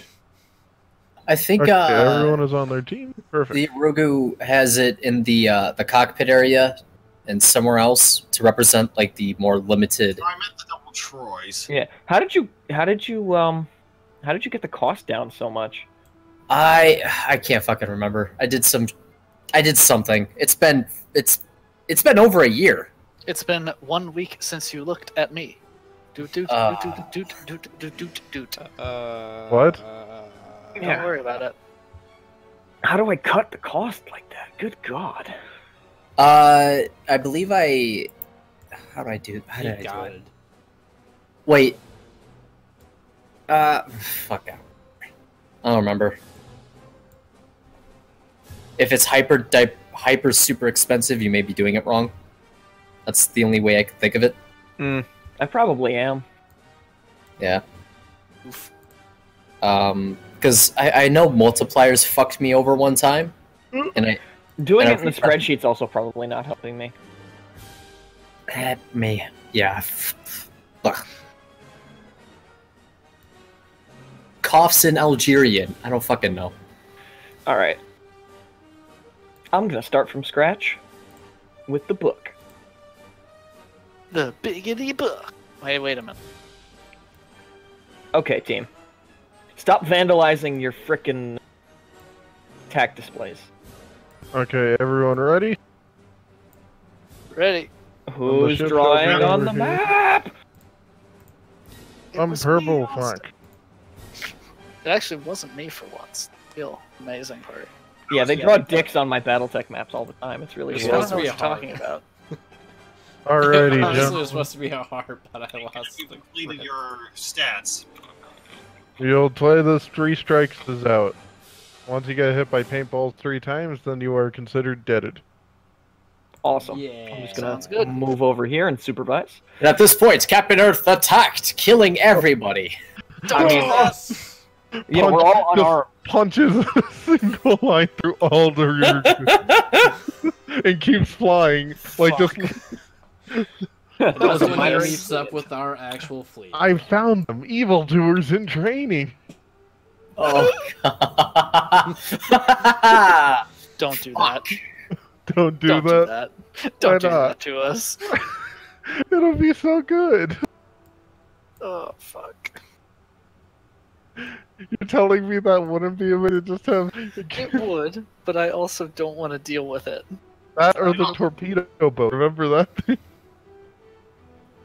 I think Okay, uh, everyone is on their team. Perfect. the Rogu has it in the uh, the cockpit area and somewhere else to represent like the more limited. I meant the double Troys. Yeah. How did you how did you um how did you get the cost down so much? I I can't fucking remember. I did some, I did something. It's been it's it's been over a year. It's been one week since you looked at me. Doot doot Uh. doot doot doot doot doot doot doot. Uh, What? uh, Don't Yeah. worry about it. How do I cut the cost like that? Good god. Uh, I believe I. How do I do? How he did I do it? it. Wait. Uh, fuck out. I don't remember. If it's hyper di- hyper super expensive, you may be doing it wrong. That's the only way I can think of it. I probably am. Yeah. Oof. Um, because I, I know multipliers fucked me over one time, and I Doing I it in the spreadsheet's also probably not helping me. that may yeah. Ugh. Coughs in Algerian. I don't fucking know. Alright. I'm gonna start from scratch with the book. The biggity book. Wait, wait a minute. Okay, team. Stop vandalizing your frickin' tack displays. Okay, everyone ready? Ready? Who's ship's drawing on the here. map? It I'm was purple. me, Austin. Fuck. It actually wasn't me for once. Still, amazing part. Yeah, they draw dicks on my BattleTech maps all the time. It's really I It's weird. know what to be you're a talking about. Alrighty, Honestly, it was supposed to be a heart, but I You lost the completed credit. your stats. You'll play this three strikes is out. Once you get hit by paintballs three times, then you are considered deaded. Awesome. Yeah. I'm just gonna Sounds good. move over here and supervise. And at this point, Captain Earth attacked, killing everybody. I mean, Yes! yeah, we're Punch- all just unarmed. Punches a single line through all the and keeps flying like just. That That's was when he meets up with our actual fleet. I found them, evildoers in training. Oh. Don't do that. Don't do Don't that. do that. Don't do not? that to us. It'll be so good. Oh fuck. You're telling me that wouldn't be a way to just have It would, but I also don't want to deal with it. that or the torpedo boat. Remember that? thing?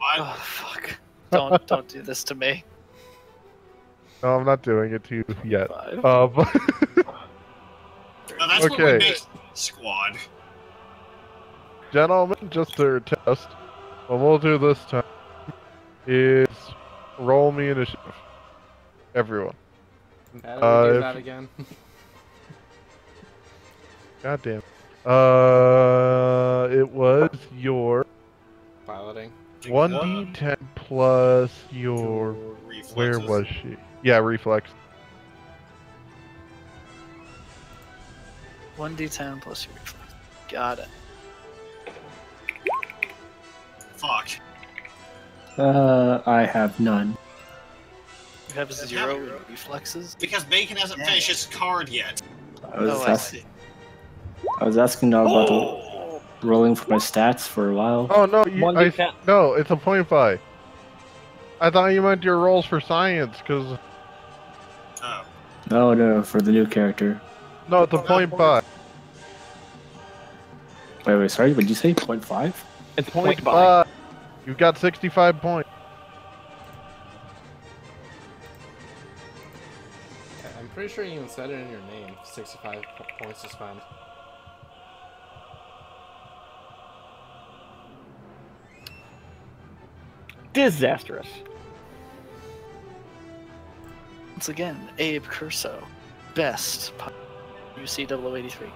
Oh fuck. Don't don't do this to me. No, I'm not doing it to you yet. Five. Uh, but Now that's what Okay. make squad. gentlemen, just to test, what we'll do this time is roll me initiative. Everyone. How do Uh, do if- that again? God damn. Uh, it was your Piloting. One d ten plus your. Where was she? Yeah, reflex. One d10 plus your reflex. Got it. Fuck. Uh, I have none. You have zero reflexes. Because Bacon hasn't finished his card yet. I was, Oh, I see. I was asking now about Oh! the rolling for my stats for a while. Oh no, you, One I, d10. no, it's a point five. I thought you meant your rolls for science, cause Oh. No, no, for the new character. no, it's a oh, point five. Wait, wait, sorry, what did you say? Point five? It's point by. Five. You've got sixty-five points. I'm pretty sure you even said it in your name. 65 points to spend. Disastrous. Once again, Abe Curso. Best pi- UC 083.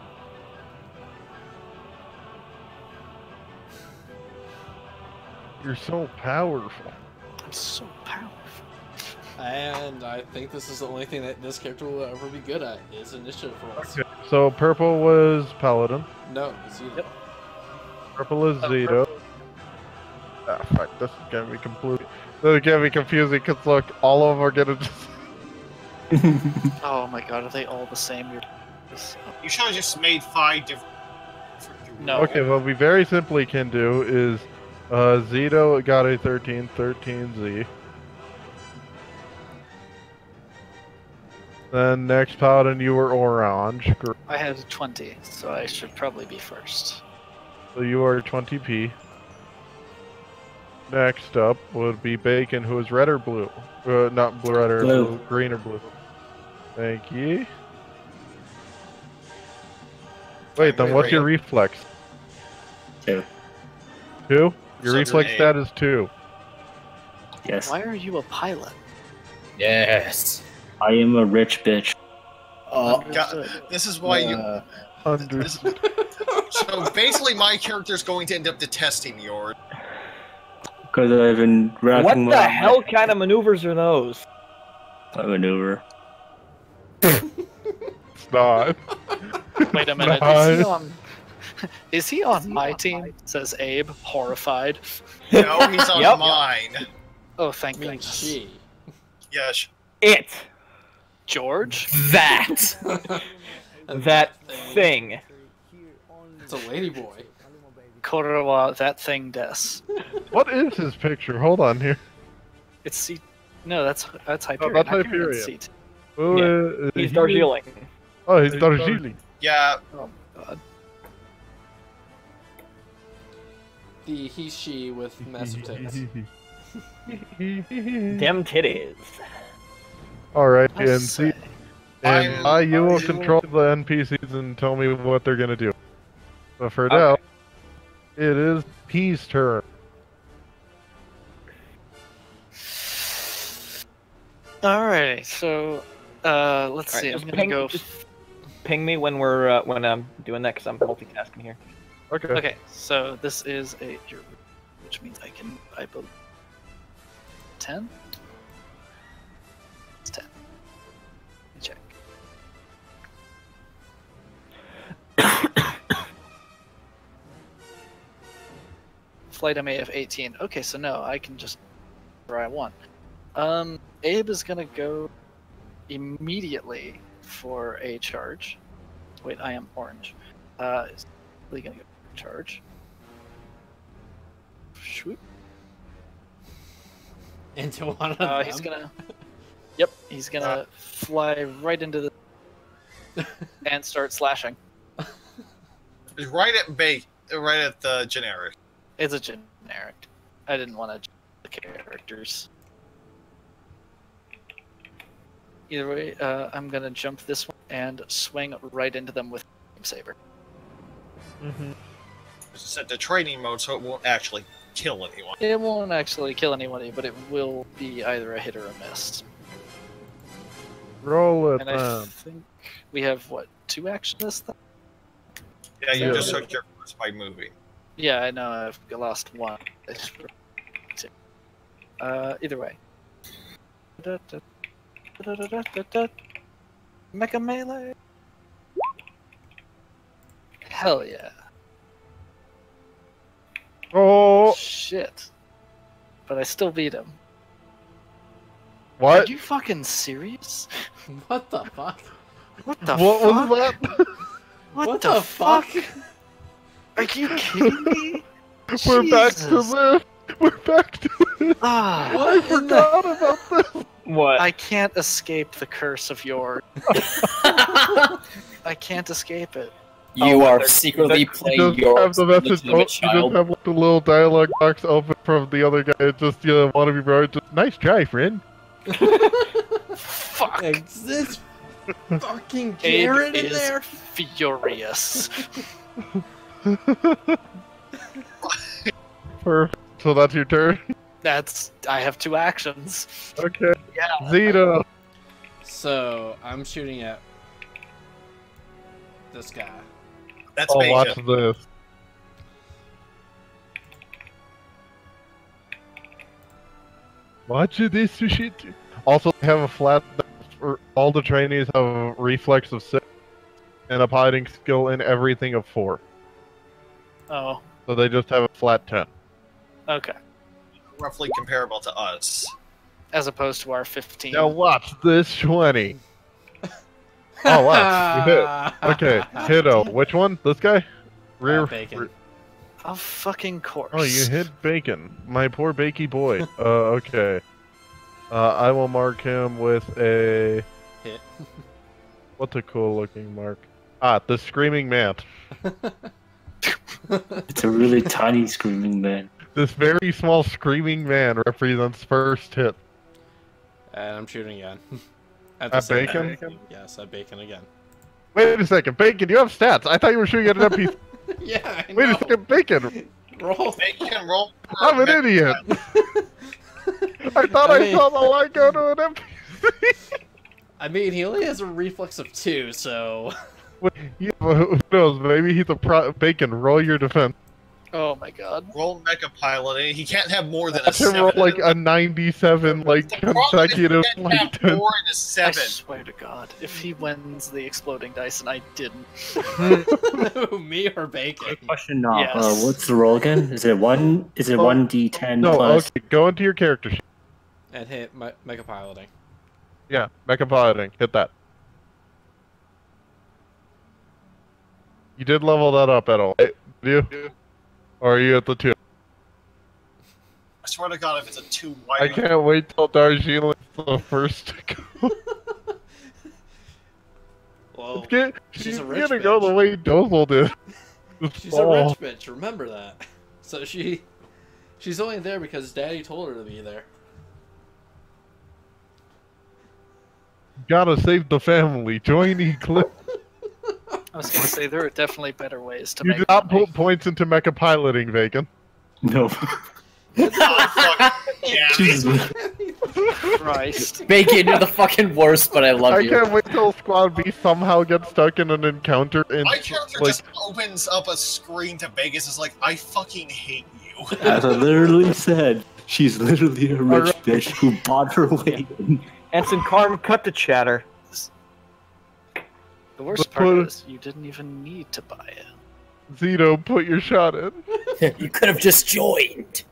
You're so powerful. I'm so powerful. And I think this is the only thing that this character will ever be good at is initiative rolls. Okay, so purple was paladin. No, Zito. Purple is oh, Zito. Ah, fuck, this is gonna be completely. This is gonna be confusing because look, all of them are gonna just. Oh my god, are they all the same? You're- You should have just made five different. No. Okay, what we very simply can do is, uh, Zito got a 13, 13Z. Then next paladin, you were orange, I had 20, so I should probably be first. so you are 20p. Next up would be Bacon, who is red or blue? Uh, not blue, red or Blue. blue, green or blue. Thank you. Wait, then Wait, what's wait. your reflex? Two. Two? Your So reflex great. stat is two. Yes. Why are you a pilot? Yes. I am a rich bitch. Oh, Understood. This is why you. uh, Under- This, so basically, my character is going to end up detesting yours. Because I've been What racking the my hell kind of maneuvers are those? my maneuver. It's not. Wait a minute. Is he on? Is he on my team? Says Abe, horrified. No, he's on Yep. mine. Oh, thank I mean, goodness. she. Yes. It. George? that. That thing. It's a lady boy. Korowa, that thing des. What is his picture? Hold on here. It's C. No, that's that's oh, Hyperion. Oh, that's Hyperion's Hyperion. C- Who Yeah, is- He's he- Darjeeling. Oh, he's Darjeeling. Yeah. Oh god. The he, she with massive tits. Them titties. Alright, I'll and see, and I'm- you will control the NPCs and tell me what they're gonna do. But for Okay. Now, it is P's turn. Alrighty, so uh, let's Alright, see. I'm gonna ping- go. Ping me when we're uh, when I'm doing that because I'm multitasking here. Okay. Okay, so this is a which means I can I believe ten. Flight MAF 18. Okay, so no, I can just where I want. Um, Abe is gonna go immediately for a charge. Wait, I am orange. Uh, is really gonna go for a charge. Shoot. Into one of Uh, them. he's gonna. Yep, he's gonna fly right into the and start slashing. It's right at ba- right at the generic. It's a generic. I didn't want to the characters. Either way, uh, I'm gonna jump this one and swing right into them with saber. Mm-hmm. It's set to training mode, so it won't actually kill anyone. It won't actually kill anybody, but it will be either a hit or a miss. Roll it And I then. think we have what two actions this time? Yeah, you Yeah. just took your first by moving. Yeah, I know. I've lost one. I just- two. Uh, either way. Da, da, da. Mecha melee. Hell yeah! Oh, Shit! But I still beat him. what? Are you fucking serious? What the fuck? What the What fuck? was that? What, What the, the fuck? fuck? Are you kidding me? We're back to Jesus. this. We're back to this. Ah, I forgot about this. What? I can't escape the curse of your. I can't escape it. You Oh, are secretly playing just your have the message. legitimate Oh, you just have like the little dialogue box open from the other guy. It's just you know, want to be bro. Just nice try, friend. Fuck. Exists fucking Abe Garrett in is there? furious. Perfect. So that's your turn. That's. I have two actions. Okay. Yeah. Zeta. So I'm shooting at this guy. That's Oh, watch bacon. this. Watch this shit. Also, they have a flat. All the trainees have a reflex of six and a hiding skill in everything of four. Oh. So they just have a flat ten. Okay. Roughly comparable to us. As opposed to our 15. Now watch this twenty. Oh wow, you hit. Okay, Hito. Which one? This guy? Rear. Uh, bacon. re- Of fucking course. Oh, you hit Bacon, my poor Bakey boy. uh, okay. Uh, I will mark him with a. Hit. What's a cool looking mark? Ah, the Screaming Man. It's a really tiny screaming man. This very small Screaming Man represents first hit. And I'm shooting again. At, At same Bacon? time. Yes, at Bacon again. Wait a second, Bacon, you have stats. I thought you were shooting at an NPC. yeah, I Wait know. a second, Bacon. Roll. Bacon roll. I'm an idiot. I thought I I, mean- saw the light go to an NPC. I mean, he only has a reflex of two, so Wait, yeah, who knows? Maybe he's a pro- Bacon. Roll your defense. Oh my god. Roll mecha pilot. He can't have more than a seven. roll like a 97, like The problem he consecutive. can't Like, have 10. more than a I seven. swear to God, if he wins the exploding dice and I didn't, me or Bacon. Question now. Yes. Uh, what's the roll again? Is it one? Is it Oh, one d10 No, plus? okay, go into your character sheet. And hit me- mecha piloting. Yeah, mecha piloting. Hit that. You did level that up at all, right? Did you? Or are you at the two? I swear to God, if it's a two, why? I can't wait till Darjeeling the first to go. Well, It's get- she's she's a rich gonna go the way Dozel did. This she's a rich bitch. Remember that. So she, she's only there because Daddy told her to be there. Gotta save the family. Join Eclipse. I was gonna say there are definitely better ways to You make did not money. put points into mecha piloting, Bacon. No. Fuck. Yeah. Jesus. Christ. Bacon, you're the fucking worst, but I love I you. I can't wait till Squad B somehow gets stuck in an encounter and My character like just opens up a screen to Vegas. Is like, I fucking hate you. As I literally said, she's literally a rich bitch who bought her way in. Ensign Carm, cut the chatter. The worst But part put- is you didn't even need to buy it. Zito, put your shot in. you could have just joined.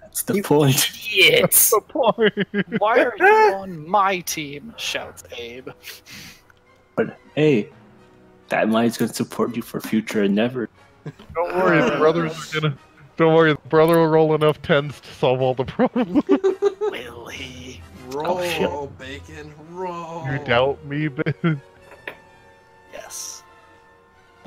That's the point. Shit. the point. Why are you on my team? shouts Abe. But hey, that money's gonna support you for future endeavors. Don't worry, the uh, brothers are gonna. Don't worry, the brother will roll enough tens to solve all the problems. Will he? Oh, roll, shit. bacon, roll. you doubt me, Ben?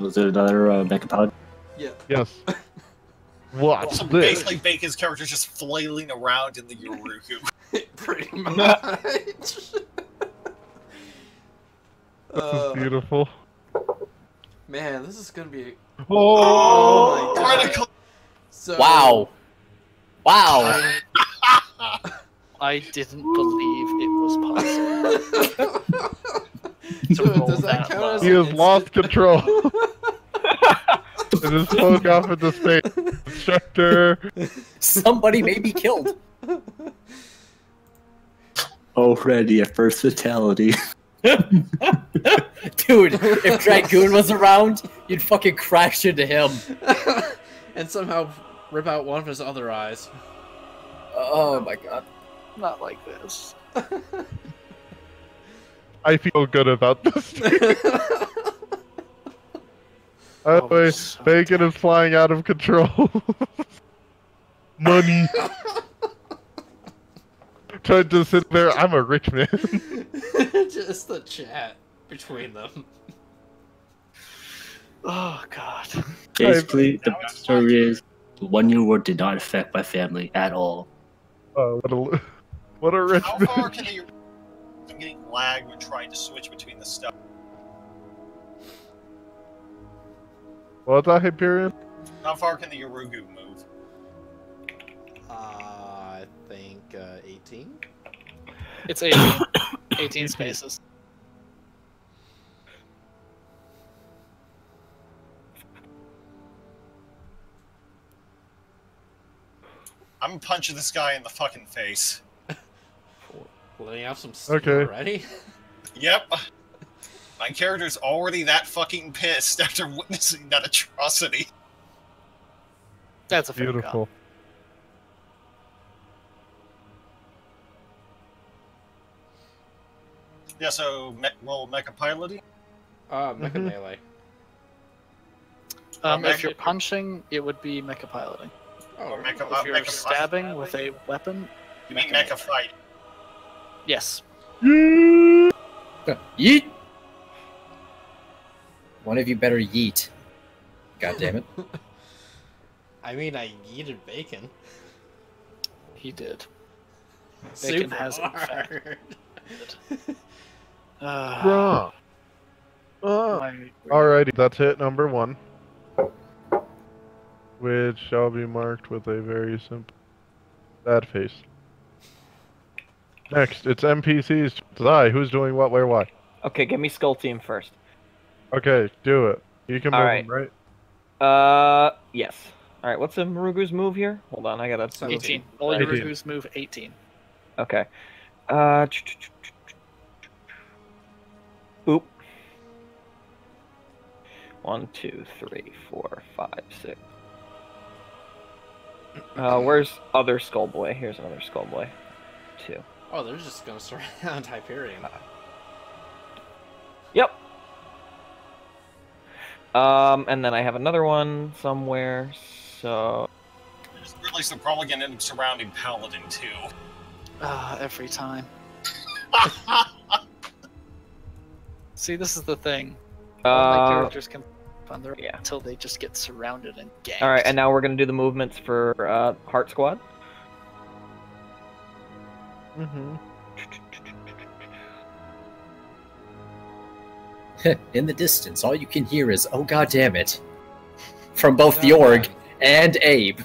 Yes. Was it another uh, mecha pod? Yeah. Yes. Watch Also, this. basically, Bacon's character is just flailing around in the Yoruku. Pretty much. This Uh, is beautiful. man, this is gonna be. A... Oh, my god. Critical. So, Wow. Wow. I didn't believe it was possible. So roll does that that count as he an has lost control. and just spoke off into space. Instructor. Somebody may be killed. Oh, Already a first fatality. Dude, if Dragoon was around, you'd fucking crash into him. and somehow rip out one of his other eyes. Oh my god. Not like this. I feel good about this. By the oh, way, so Bacon is flying out of control. Money. Trying to sit there. I'm a rich man. Just the chat between them. Oh god. Basically, the story is the one year war did not affect my family at all. Oh, what a what a rich How man. far can the I'm getting lag when trying to switch between the stuff. What's that, Hyperion? How far can the Yorugu move? Uh, I think uh, 18. It's 18. 18 spaces. I'm punching this guy in the fucking face. Letting out some steam Okay. already. Yep. My character's already that fucking pissed after witnessing that atrocity. That's a fair call. Beautiful. Yeah, so me- roll mecha piloting. Uh, mecha Mhm. melee. Um, if you're punching, it would be mecha piloting. Oh, mecha, If you're mecha stabbing with a weapon, You mean mecha fight? Yes. Yeet. One of you better yeet. God damn it. I mean, I yeeted bacon. He did. Bacon Super has in fact. hard. Uh, Bruh. Uh, Alrighty, that's hit number one. Which shall be marked with a very simple sad face. Next, it's NPCs. Die. Who's doing what, where, why? Okay, give me Skull Team first. Okay, do it. You can move Alright. them, right? Uh, yes. All right, what's the Marugu's move here? Hold on, I gotta. 18. Only 18. Rugu's move 18. Okay. Uh. Boop. One, two, three, four, five, six. Uh, where's other Skull Boy? Here's another Skull Boy. Two. Oh, they're just gonna surround Hyperion. Yep. Um, and then I have another one somewhere. So Realize they're probably gonna end up surrounding Paladin too. Ah, every time. See, this is the thing. All my Uh, characters can on their yeah. until they just get surrounded and ganked. All right, and now we're gonna do the movements for uh, Heart Squad. Mm-hmm. In the distance, all you can hear is, oh god damn it. From both God Jorg damn. and Abe.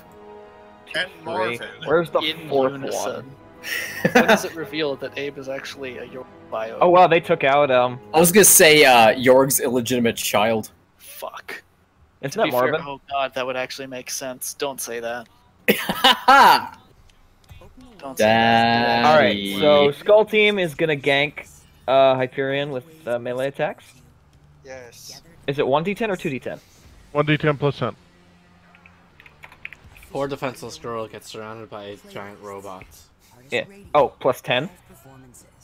Ken Three. Marvin. Where's the In fourth unison. one? when is it revealed that Abe is actually a York bio? Oh wow, they took out um. I was gonna say uh, Jorg's illegitimate child. fuck. Isn't To that be fair, Marvin? oh god, that would actually make sense. Don't say that. Ha Don't say. All right, so Skull Team is gonna gank uh, Hyperion with uh, melee attacks. Yes. Is it one d10 or two d10? 1d10 plus 10. Poor defenseless girl gets surrounded by giant robots. Yeah. Oh, plus 10.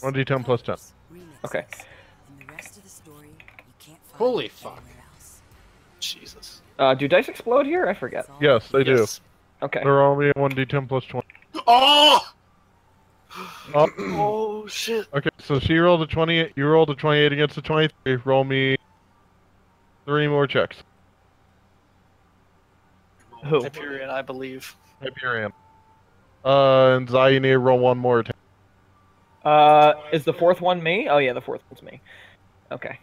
1d10 plus 10. Okay. Holy fuck. Jesus. Uh, do dice explode here? I forget. Yes, they Yes. do. Okay. They're only 1d10 plus 20. Oh! Oh, Oh shit. okay, so she rolled a 28. You rolled a 28 against a 23. Roll me three more checks. Who? Hyperion, I believe. Hyperion. Uh, and Zai, you need to roll one more attack. Uh, is the fourth one me? Oh yeah, the fourth one's me. Okay.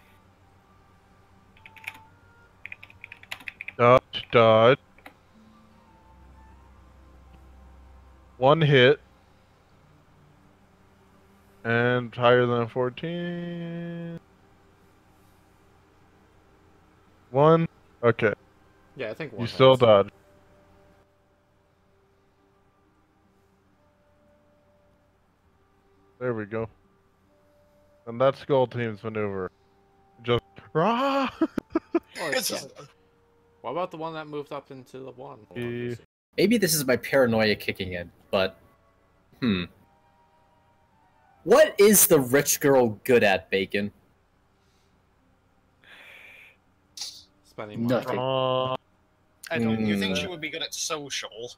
Dodge, dodge. One hit. And higher than 14. One. Okay. Yeah, I think one You still hits. dodge. There we go. And that's Skull Team's maneuver. Just rah! Or it's a- What about the one that moved up into the one? Hold on, let me see. Maybe this is my paranoia kicking in, but hmm. What is the rich girl good at, Bacon? Spending money. Nothing. Uh, I don't. You think Mm. she would be good at social?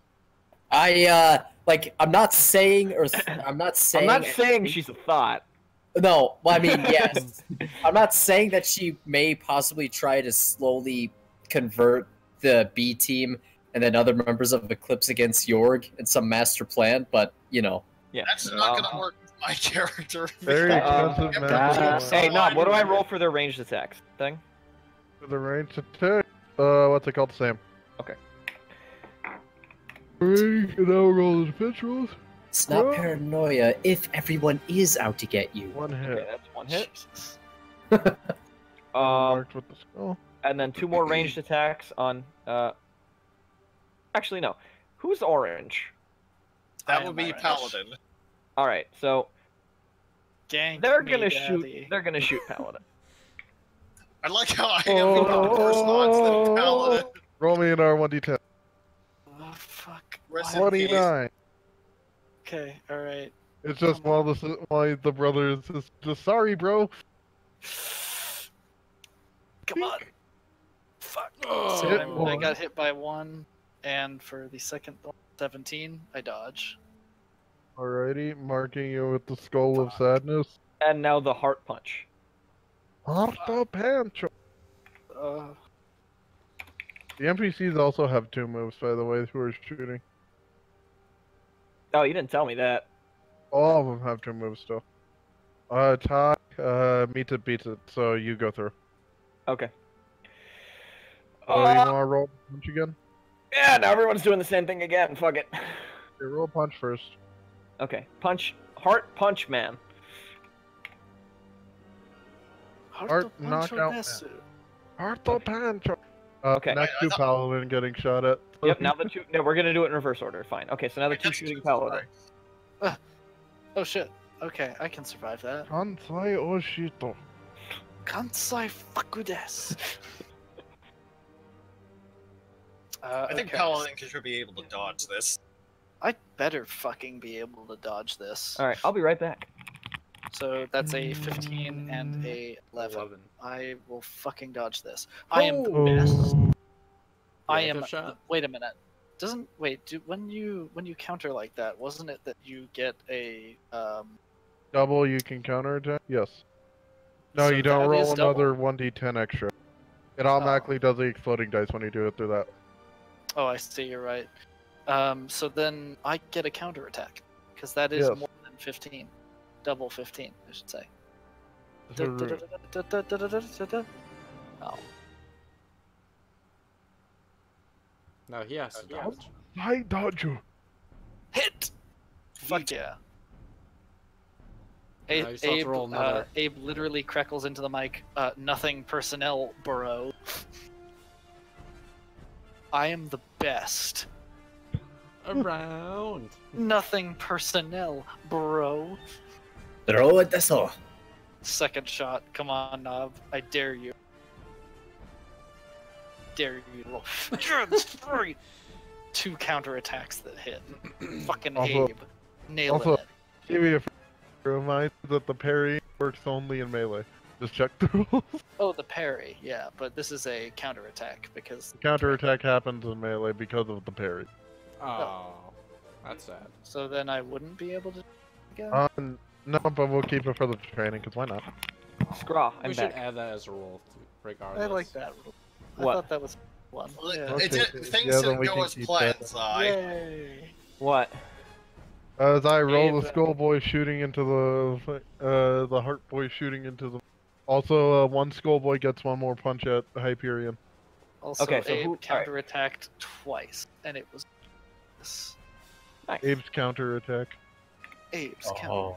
I uh like I'm not saying or I'm not saying I'm not saying she's a thought. No, well, I mean yes. I'm not saying that she may possibly try to slowly convert the B team and then other members of Eclipse against Jorg and some master plan, but you know. Yeah. That's not Uh, gonna work with my character. Very Uh, expensive that- Hey, plan. Nom, what do I roll for their ranged attacks thing? For the ranged attack. Uh, what's it called? Sam. Okay. Three, and now roll the defense rolls. It's not Oh. paranoia if everyone is out to get you. One Okay, hit. that's one hit. Um, Marked with the skull. and then two more ranged attacks on. Uh, actually, no. Who's orange? That would be orange. Paladin. All right, so Gank they're gonna daddy. shoot. They're gonna shoot Paladin. I like how I oh. am the worse odds than oh. Paladin. Roll me an R1d10. Oh fuck. Rest Why- in peace. 29. Okay, alright. It's just one of the s- one of the brothers is just sorry, bro. Come on. Fuck. Oh. So I'm- I one. got hit by one, and for the second 17, I dodge. Alrighty, marking you with the skull of sadness. And now the heart punch. Harto Pancho. Uh, The NPCs also have two moves, by the way, who are shooting. Oh, you didn't tell me that. All of them have two moves still. Uh, attack, uh, meet it, beat it, so you go through. Okay. Oh, you Uh, wanna roll punch again? Yeah, now everyone's doing the same thing again. Fuck it. Okay, roll punch first. Okay, punch. Heart punch, man. Art Harto knockout Pancho man. Desu. Harto Pancho. Uh, Okay. Next I- I to thought- Paladin getting shot at. Yep. Now the two. No, we're gonna do it in reverse order. Fine. Okay, so now the two shooting two, paladin. sorry. Oh shit. Okay, I can survive that. Kansai Oshito. Kansai fuku desu. Uh, I think okay. Paladin should be able to dodge this. I better fucking be able to dodge this. All right, I'll be right back. So that's a 15 and a 11. 11. I will fucking dodge this. I am the Oh. best. I am. good shot. Wait a minute. Doesn't wait. Do, when you when you counter like that, wasn't it that you get a um? Double, you can counter attack? Yes. No, So you don't roll another 1d10 extra. It automatically does the exploding dice when you do it through that. Oh, I see. You're right. Um. So then I get a counter attack because that is Yes. more than 15. Double 15, I should say. Oh. No, he has to dodge. I dodge you. Hit! Fuck yeah. A- Now you still have Abe, uh. Abe literally crackles into the mic. Uh, nothing personnel, bro. I am the best. Around. Nothing personnel, bro. Throw it this all. Second shot. Come on, Knob. I dare you. Dare you. little- Just three. Two counterattacks that hit. Fucking Also- Abe. Nailing also- it. Give me a reminder that the parry works only in melee. Just check the rules. Oh, the parry. Yeah, but this is a counterattack because. Counterattack happens in melee because of the parry. Oh, that's sad. So then I wouldn't be able to. Again? Uh, no, but we'll keep it for the training, because why not? Scraw, I'm we should add that as a rule, regardless. I like that rule. I What? thought that was one. Well, Yeah. it, Okay, it, things yeah, didn't go as planned, that. Zai. What? As I roll Abe, the schoolboy shooting into the uh, the heart boy shooting into the. Also, uh, one schoolboy gets one more punch at Hyperion. Also, Okay, so Abe who- alright. counterattacked twice, and it was this. Nice. Abe's counterattack. Abe's Oh. counter.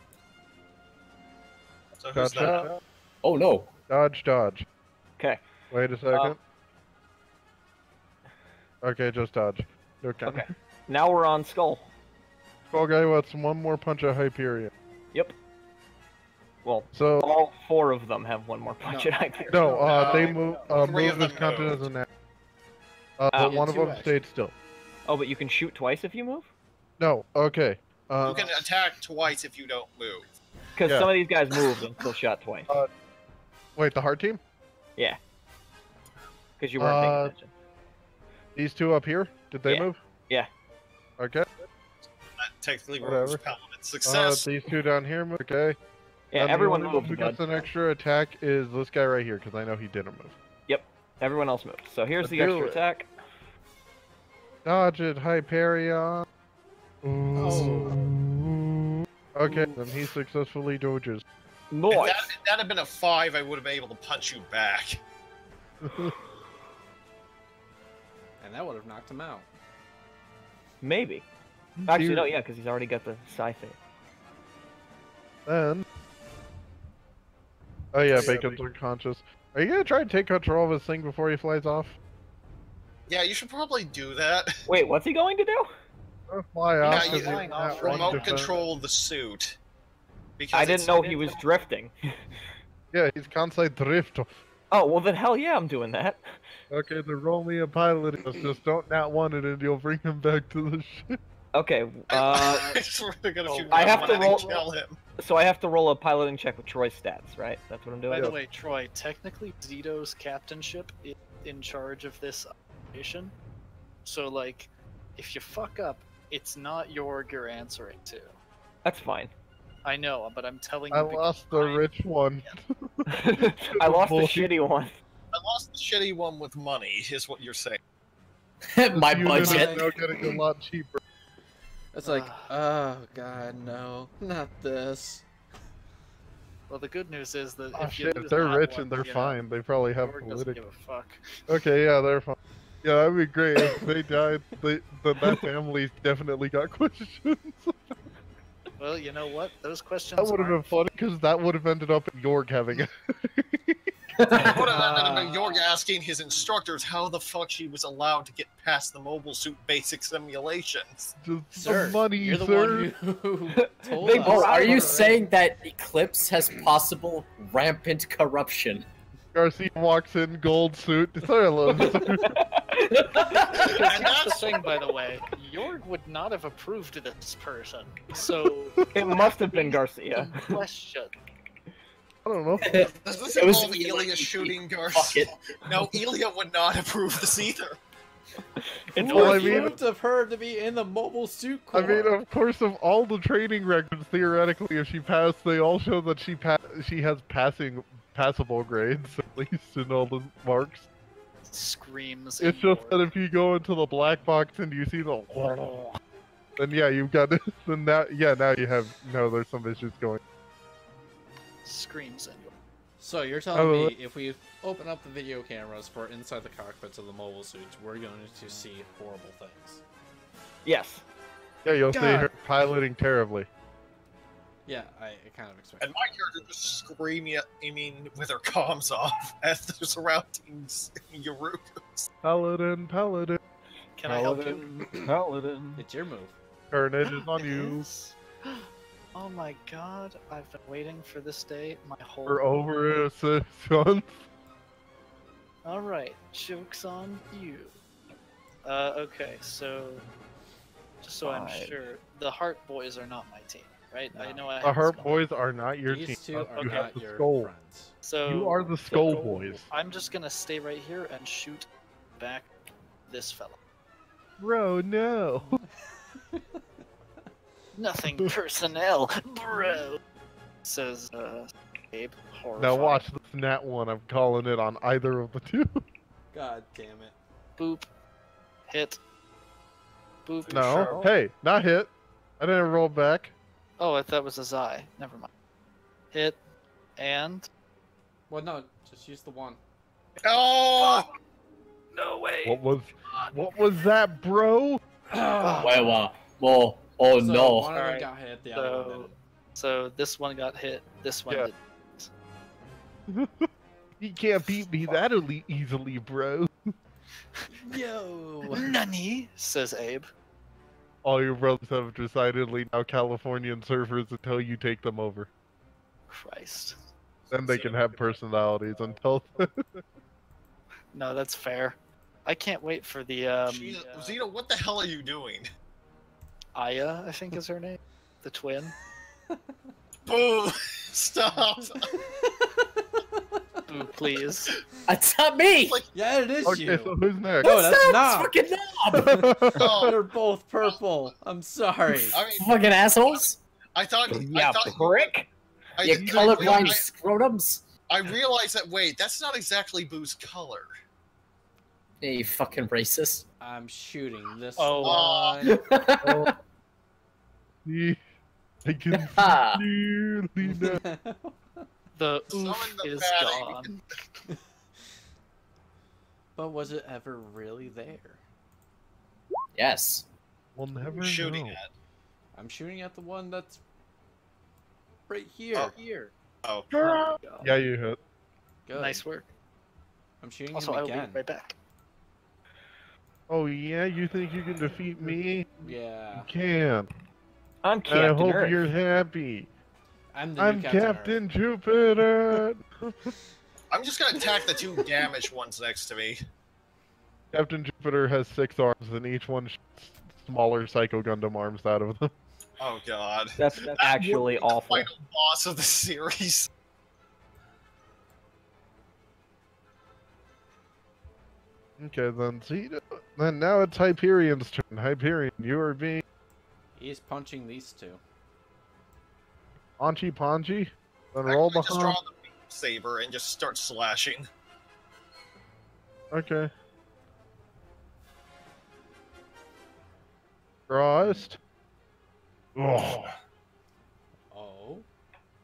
So who's Gotcha. that? Oh no. Dodge, dodge. Okay. Wait a second. okay, just dodge. Okay. Okay. Now we're on Skull. Skull guy wants one more punch at Hyperion. Yep. Well, So all four of them have one more punch No. at Hyperion. no, uh, No, they move. Uh, move is them counted moved. as an action. Uh, but one of them actions. stayed still. Oh, but you can shoot twice if you move? No. Okay. Uh, You can attack twice if you don't move. Because Yeah. some of these guys moved and still shot twice. Uh, wait, the hard team? Yeah. Because you weren't paying Uh, attention. These two up here? Did they Yeah. move? Yeah. Okay. That technically Whatever. rolls paladin Uh, success. these two down here. Okay. Yeah, And everyone only moved, who bud. gets an extra attack is this guy right here because I know he didn't move. Yep, everyone else moved. So here's Let's the extra it. attack. Dodge it, Hyperion. Oh. Okay, then he successfully dodges. If Nice. that, if that had been a five, I would have been able to punch you back. And that would have knocked him out. Maybe. Actually, Here- no, yeah, because he's already got the sci-fi. Then. Oh yeah, Bacon's unconscious. Are you gonna try and take control of his thing before he flies off? Yeah, you should probably do that. Wait, what's he going to do? Or fly off? Yeah, 'cause you he's flying off not right one remote control the suit. Because I didn't know he was drifting. Yeah, he's Kansai Drift. Oh, well then hell yeah, I'm doing that. Okay, then roll me a pilot. Just don't not want it, and you'll bring him back to the ship. Okay, uh, I swear to God, if you I have to roll- kill him. so I have to roll a piloting check with Troy's stats, right? That's what I'm doing. By doing? the way, Troy, technically Zito's captainship is in charge of this operation. So, like, if you fuck up, it's not Yorg you're answering to. That's fine. I know, but I'm telling you. I lost the I- rich one. I lost the shitty one. I lost the shitty one with money, is what you're saying. My You budget. are now getting a lot cheaper. It's like, oh god, no, not this. Well, the good news is that Oh if you shit, lose they're rich one, and they're you know, fine. They probably have Yorg political. give a fuck. Okay, yeah, they're fine. Yeah, that'd be great if they died. They, then that family's definitely got questions. Well, you know what? Those questions. That would have been funny because that would have ended up in York having it. What about Yorg asking his instructors how the fuck she was allowed to get past the mobile suit basic simulations? Just Sir, the money, you're the sir. one who told They us. Oh, are you saying that Eclipse has possible rampant corruption? Garcia walks in, gold suit. Say hello. sir. Because And here's the thing, by the way, Yorg would not have approved this person. So, It must have been Garcia. question. I don't know. Does this It was involve Elia. Elia shooting Fuck Garcia? it. No, Elia would not approve this either. It's Well, I Who mean- approved of her to be in the mobile suit I mean, of course, of all the training records, theoretically, if she passed, they all show that she pa- she has passing passable grades at least in all the marks. Screams. It's in just that if you go into the black box and you see the, then yeah, you've got this, then now yeah now you have no there's some issues going. Screams in Yorg. So you're telling Oh, me if we open up the video cameras for inside the cockpits of the mobile suits, we're going to see horrible things. Yes. Yeah, you'll see God. her piloting terribly. Yeah, I, I kind of expect. And my character just screaming, I mean, with her comms off at the surrounding Yarukas. Paladin, paladin. Can I help you? Paladin. It's your move. Carnage is on you. is? Oh my god, I've been waiting for this day my whole We're over a six months. Alright, joke's on you. Uh, okay, so just so I'm sure, the Heart Boys are not my team, right? I know I The have Heart Boys are not your These team. two are you not have the your skull. friends. So You are the Skull Boys. I'm just gonna stay right here and shoot back this fella. Bro, no. Nothing personnel, bro. Says uh, Abe. Horrified. Now watch this nat one. I'm calling it on either of the two. God damn it. Boop. Hit. Boop. No. Hey, not hit. I didn't roll back. Oh, I thought it was a Zai. Never mind. Hit. And. Well, no, just use the one. Oh! No way. What was what was that, bro? Well, uh, well, oh so no. One of them Alright, got hit, the other one So, didn't. so this one got hit. This one Yeah. did. You can't beat me that elite easily, bro. Yo! Nani? Says Abe. All your brothers have decidedly now Californian surfers until you take them over. Christ. Then they can have personalities until No, that's fair. I can't wait for the um, Gina, uh, Zeno, what the hell are you doing? Aya, I think is her name, the twin. Boo! Stop! Boo, please. That's not me. Yeah, it is Okay, you. so who's next? No, oh, that's That's not. fucking knob. Oh, They're both purple. I'm sorry. I mean, Fucking assholes. I thought. I Yeah, thought prick. I, You I, colorblind I, scrotums. I realized that. Wait, that's not exactly Boo's color. Yeah, you fucking racist. I'm shooting this Oh. one. Oh. See, I can clearly now. The Summon oof the is fatty. gone. but was it ever really there? Yes. We'll never shooting know. at? I'm shooting at the one that's right here. Oh. Here. Oh, Yeah, you hit. Good. Nice work. I'm shooting Also, him I will be right back. Oh yeah, you think you can defeat me? Yeah. You Yeah. can. I'm And I hope Earth. you're happy. I'm the I'm new Captain. Earth. Captain Jupiter. I'm just gonna attack the two damaged ones next to me. Captain Jupiter has six arms, and each one smaller Psycho Gundam arms out of them. Oh god. That's, that's actually That would be awful. Final boss of the series. Okay, then see, then now it's Hyperion's turn. Hyperion, you are being He's punching these two. Anchi Ponchi. Then roll Actually, just draw the beam saber and just start slashing. Okay. Christ. Oh. Oh.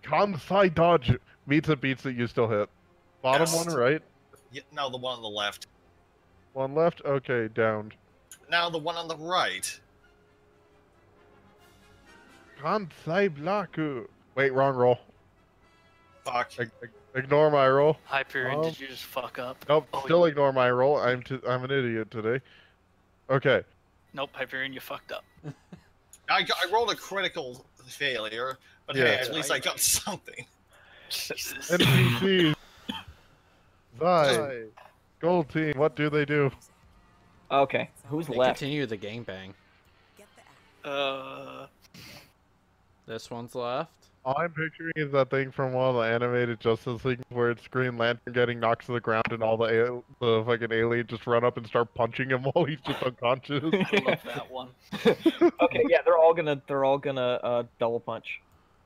Kansai dodge. Beats it, beats that you still hit. Bottom Yes. one, right? Yeah, now the one on the left. One left? Okay, downed. Now the one on the right. Kansai Blaku. Wait, wrong roll. Fuck. Ig- ig- ignore my roll. Hyperion, Um, did you just fuck up? Nope, Oh, still you- ignore my roll. I'm t- I'm an idiot today. Okay. Nope, Hyperion, you fucked up. I, got, I rolled a critical failure, but Yeah. hey, at least I got something. Jesus. NPCs. Zai. Gold team, what do they do? Okay, who's They left? continue the gangbang. Uh, This one's left. All I'm picturing is that thing from one of the animated Justice League where it's Green Lantern getting knocked to the ground and all the the fucking aliens just run up and start punching him while he's just unconscious. I love that one. okay, yeah, they're all gonna they're all gonna uh, double punch.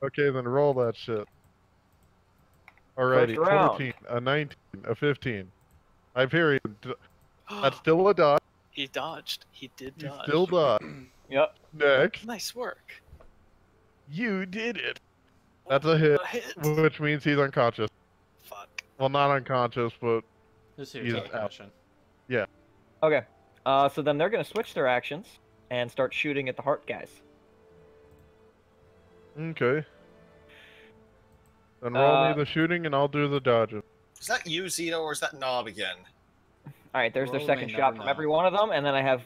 okay, then roll that shit. Alrighty, First 14, a 19, a 15. Hyperion, d- that's still a dodge. He dodged. He did You dodge. still dodge. Yep. Next, Nice work. you did it. That's a hit, A hit. which means he's unconscious. Fuck. Well, not unconscious, but This He's here's out. concussion. Okay. Uh, so then they're gonna switch their actions and start shooting at the heart guys. okay. Then roll Uh, me the shooting, and I'll do the dodging. Is that you, Zito, or is that Knob again? All right, there's their second shot from know. every one of them, and then I have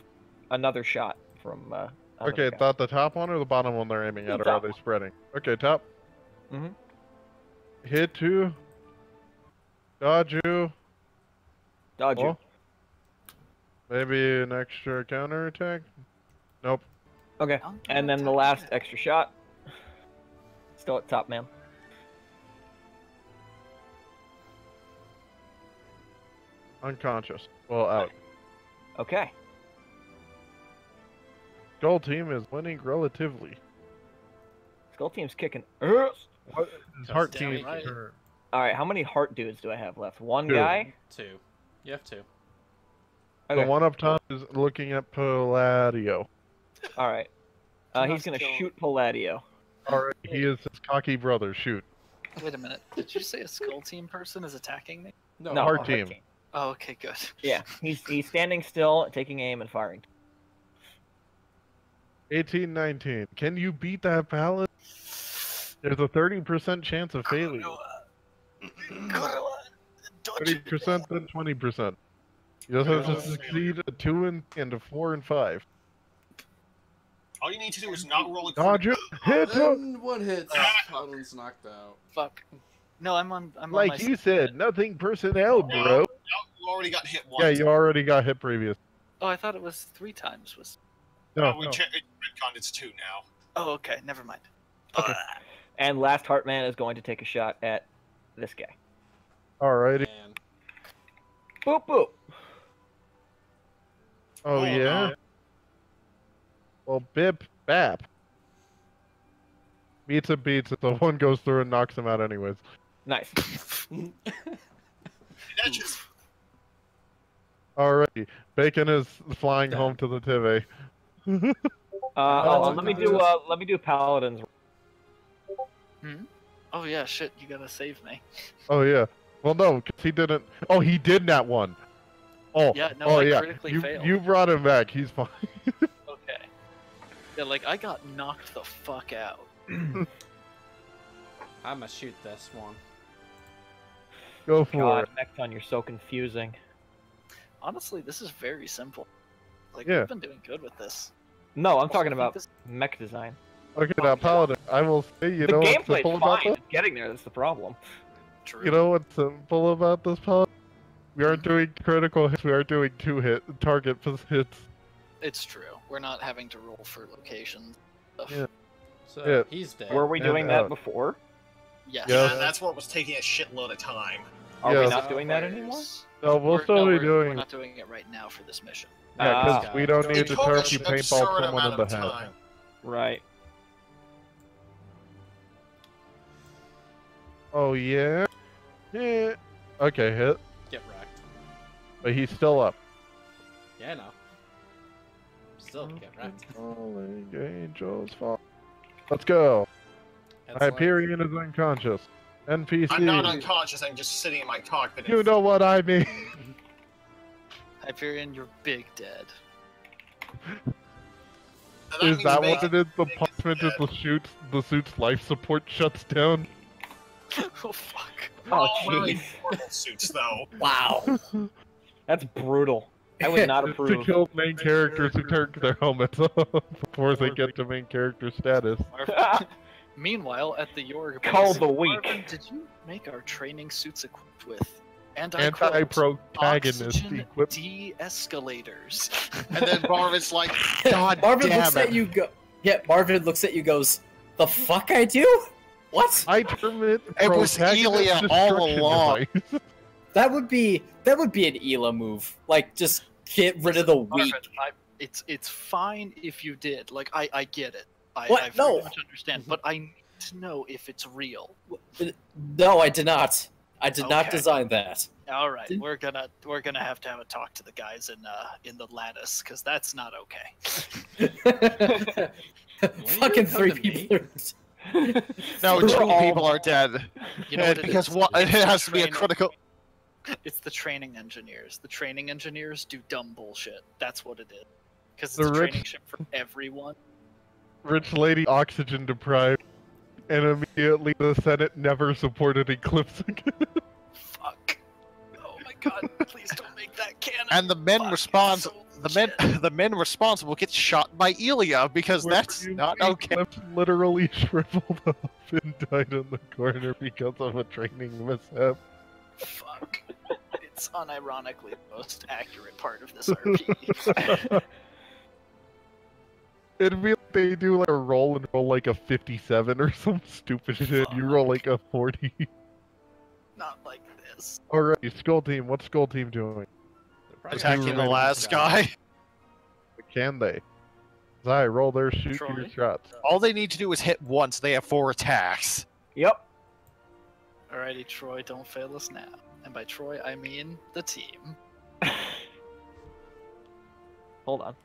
another shot from. Uh, Okay, is that the top one or the bottom one they're aiming The at, or are they spreading? Okay, top. Mhm. Hit two. Dodge you. Dodge you. Oh. Maybe an extra counter attack. Nope. Okay, and then the last extra shot. Still at top, man. Unconscious. Well, out. Okay. Skull team is winning relatively. Skull team's kicking. ass. Heart damn team. right. turn. All right, how many heart dudes do I have left? One Two. guy. Two. You have two. Okay. The one up top is looking at Palladio. All right. Uh, he's gonna still- shoot Palladio. Alright, he is his cocky brother. Shoot. Wait a minute. Did you say a skull team person is attacking me? No, No, Heart a team. Oh, okay, good. Yeah, he's he's standing still, taking aim and firing. 18, 19. Can you beat that paladin? There's a 30% chance of failure. 30% then 20%. You just have to succeed a 2 and, and a 4 and 5. All you need to do is not roll a Dodge it! Hit him! One hit. Paladin's ah. knocked out. Fuck. No, I'm on. I'm on Like my you said, nothing personnel, bro. You already got hit once. Yeah, you already got hit previous. Oh, I thought it was three times. Was. No, oh, we no. checked retconned. It's two now. Oh, okay. Never mind. Okay. And last Heartman is going to take a shot at this guy. Alrighty. And Boop boop. Oh, Oh, yeah? no. Well, bip, bap. Beats it, beats it. The one goes through and knocks him out anyways. Nice. That just Alrighty. Bacon is flying home to the TV. Uh, oh, let me do uh, let me do paladins. Hmm? Oh yeah, shit. You gotta save me. Oh yeah. Well, no, cause he didn't. Oh, he did that one. Oh, Yeah, no, oh I yeah. critically You, failed. you brought him back. He's fine. Okay. Yeah, like I got knocked the fuck out. I'ma shoot this one. Go for God, it. Mekton, you're so confusing. Honestly, this is very simple. Like Yeah. we've been doing good with this. No, I'm Also, talking about this- mech design. Okay, now Paladin. I will say, you the know what's gameplay's simple about fine. this? It's getting there. That's the problem. True. You know what's simple about this, Paladin? We aren't doing critical hits. We aren't doing two hit target hits. It's true. We're not having to roll for locations. Yeah. So Yeah. he's dead. Were we And doing that out. before? Yes. Yes. yeah, that's what was taking a shitload of time. Are we not doing that anymore? Yes. No, we'll We're- still no, be we're, doing. We're not doing it right now for this mission. Yeah, Ah. because we don't need to turkey paintball absurd someone in the of head. Right. Oh yeah. Yeah. Okay, hit. Get wrecked. But he's still up. Yeah, I know. Still get wrecked. Falling angels fall. Let's go. That's like- Hyperion is unconscious. NPC. I'm not unconscious. I'm just sitting in my cockpit. you know what I mean. Hyperion, you're in your big dead. And is that what it is? The punishment is the suit's the suit's life support shuts down. oh fuck. Oh, oh We're jeez. suits though. Wow. That's brutal. I would not approve. to approve. kill main characters who turn their helmets off before they get to main character status. Meanwhile, at the Yorg base, Call the weak. Marvin, did you make our training suits equipped with anti Anti-protagonist oxygen de-escalators? And then Marvin's like, God Marvin damn looks it. at you. Go. Yeah, Marvin looks at you. Goes, the fuck I do? What? I terminate It was Elia all along. That would be that would be an Ela move. Like just get rid of the weak. Marvin, I, it's it's fine if you did. Like I I get it. I, What? I very No. much understand, but I need to know if it's real. No, I did not. I did not design that. All right, we're gonna we're gonna have to have a talk to the guys in uh in the lattice because that's not okay. Fucking three come people. Are... No, We're two all- people are dead. You know what it because is? what it has to be a critical. It's the training engineers. The training engineers do dumb bullshit. That's what it is. Because The it's a rich- training ship for everyone. Rich lady oxygen deprived. and immediately the Senate never supported Eclipse again. Fuck. Oh my god, please don't make that canon. And the men Fuck, respons so the men the men responsible get shot by Elia because that's not okay. Eclipse literally shriveled up and died in the corner because of a training mishap. Fuck. It's unironically the most accurate part of this RP. It'd be like they do like a roll and roll like a 57 or some stupid shit. You roll like a 40. Not like this. Alright, Skull Team, what's Skull Team doing? Attacking the last guy. Can they? Zai, roll their shoot Troy? your shots. All they need to do is hit once. They have four attacks. Yep. Alrighty, Troy, don't fail us now. And by Troy, I mean the team, Hold on.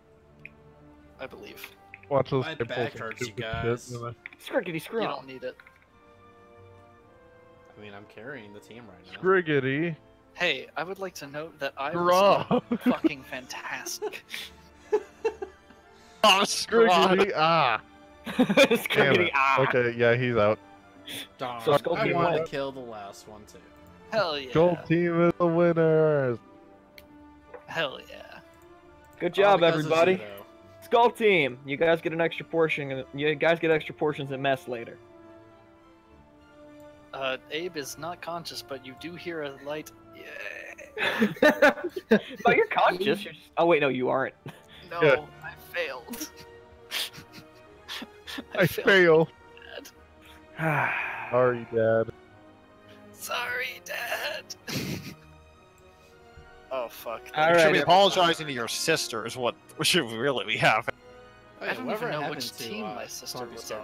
I believe. Watch those My back hurts, you guys. shit. Scrickety screw You don't need it. I mean, I'm carrying the team right now. Scriggity. Hey, I would like to note that I Hurrah! was fucking fantastic. Oh, squad. Scriggity, ah. Damn Scrickety ah. Okay, yeah, he's out. Darn. So Skull I Team wanted won. to kill the last one too. Hell yeah. Gold Team is the winners. Hell yeah. Good job, because of everybody. Zudo. Skull team, you guys get an extra portion. You guys get extra portions at mess later. Uh, Abe is not conscious, but you do hear a light. Yeah. but you're conscious. You're just... Oh wait, no, you aren't. No, Yeah. I failed. I failed fail. Sorry, Dad. Sorry, Dad. Oh fuck. All you right, should be apologizing to your sister is what should really be happening. Oh, I don't whatever even know which to, team uh, my sister was on.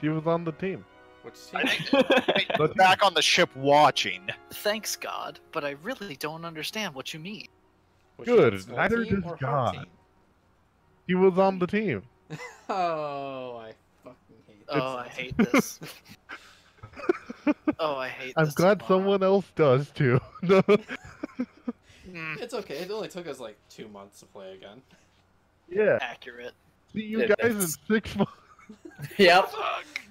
She was on the team. Which team? I think But back on the ship watching. Thanks, God, but I really don't understand what you mean. Which Good, one, neither does God. He was on the team. Oh, I fucking hate this. Oh, I hate this. oh, I hate this. I'm this. glad someone else does too. No. It's okay. It only took us like two months to play again. yeah. Accurate. See you It guys in is. six months. Yep.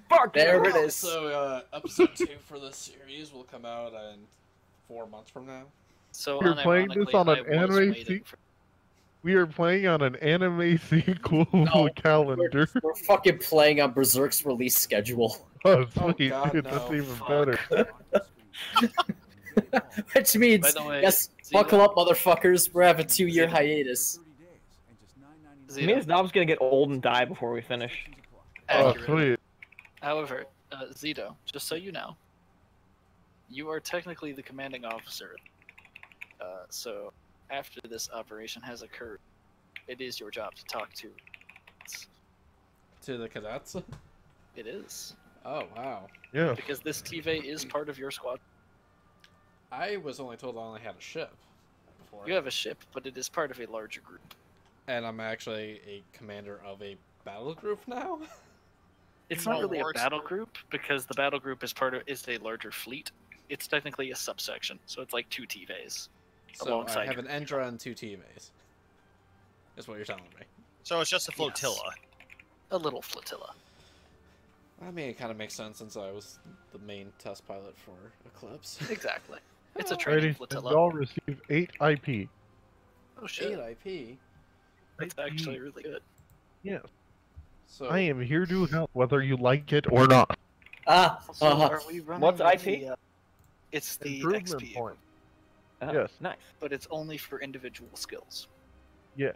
Fuck There it is. So, uh, episode two for this series will come out in four months from now. So You're playing this on an anime waiting se- for- We are playing on an anime sequel No, calendar. We're, we're fucking playing on Berserk's release schedule. Oh, Oh, sweet. God, dude, no. that's even Fuck. better. Which means, By the way, yes, Zeta- buckle up, motherfuckers. We're having a two-year hiatus. It Zeta, means Knob's gonna get old and die before we finish. Oh, accurate. sweet. However, uh, Zito, just so you know, you are technically the commanding officer. Uh, so, after this operation has occurred, it is your job to talk to. To the cadets? It is Oh, wow. Yeah. because this TV is part of your squad. I was only told I only had a ship before. You have a ship, but it is part of a larger group. And I'm actually a commander of a battle group now? It's not really a battle group because the battle group is part of is a larger fleet. It's technically a subsection, so it's like two TVs. So Alongside I have an Endra and two teammates. Is what you're telling me. So it's just a flotilla. A little flotilla. I mean, it kind of makes sense since I was the main test pilot for Eclipse. Exactly. It's a training Ready? flotilla. Y'all receive 8 IP. Oh shit. Eight IP. That's actually really good. Yeah. So I am here to help whether you like it or not. Ah, So uh-huh. are we running What's the, IP? uh, it's the XP, point. Oh, Yes. Nice. but it's only for individual skills. Yeah.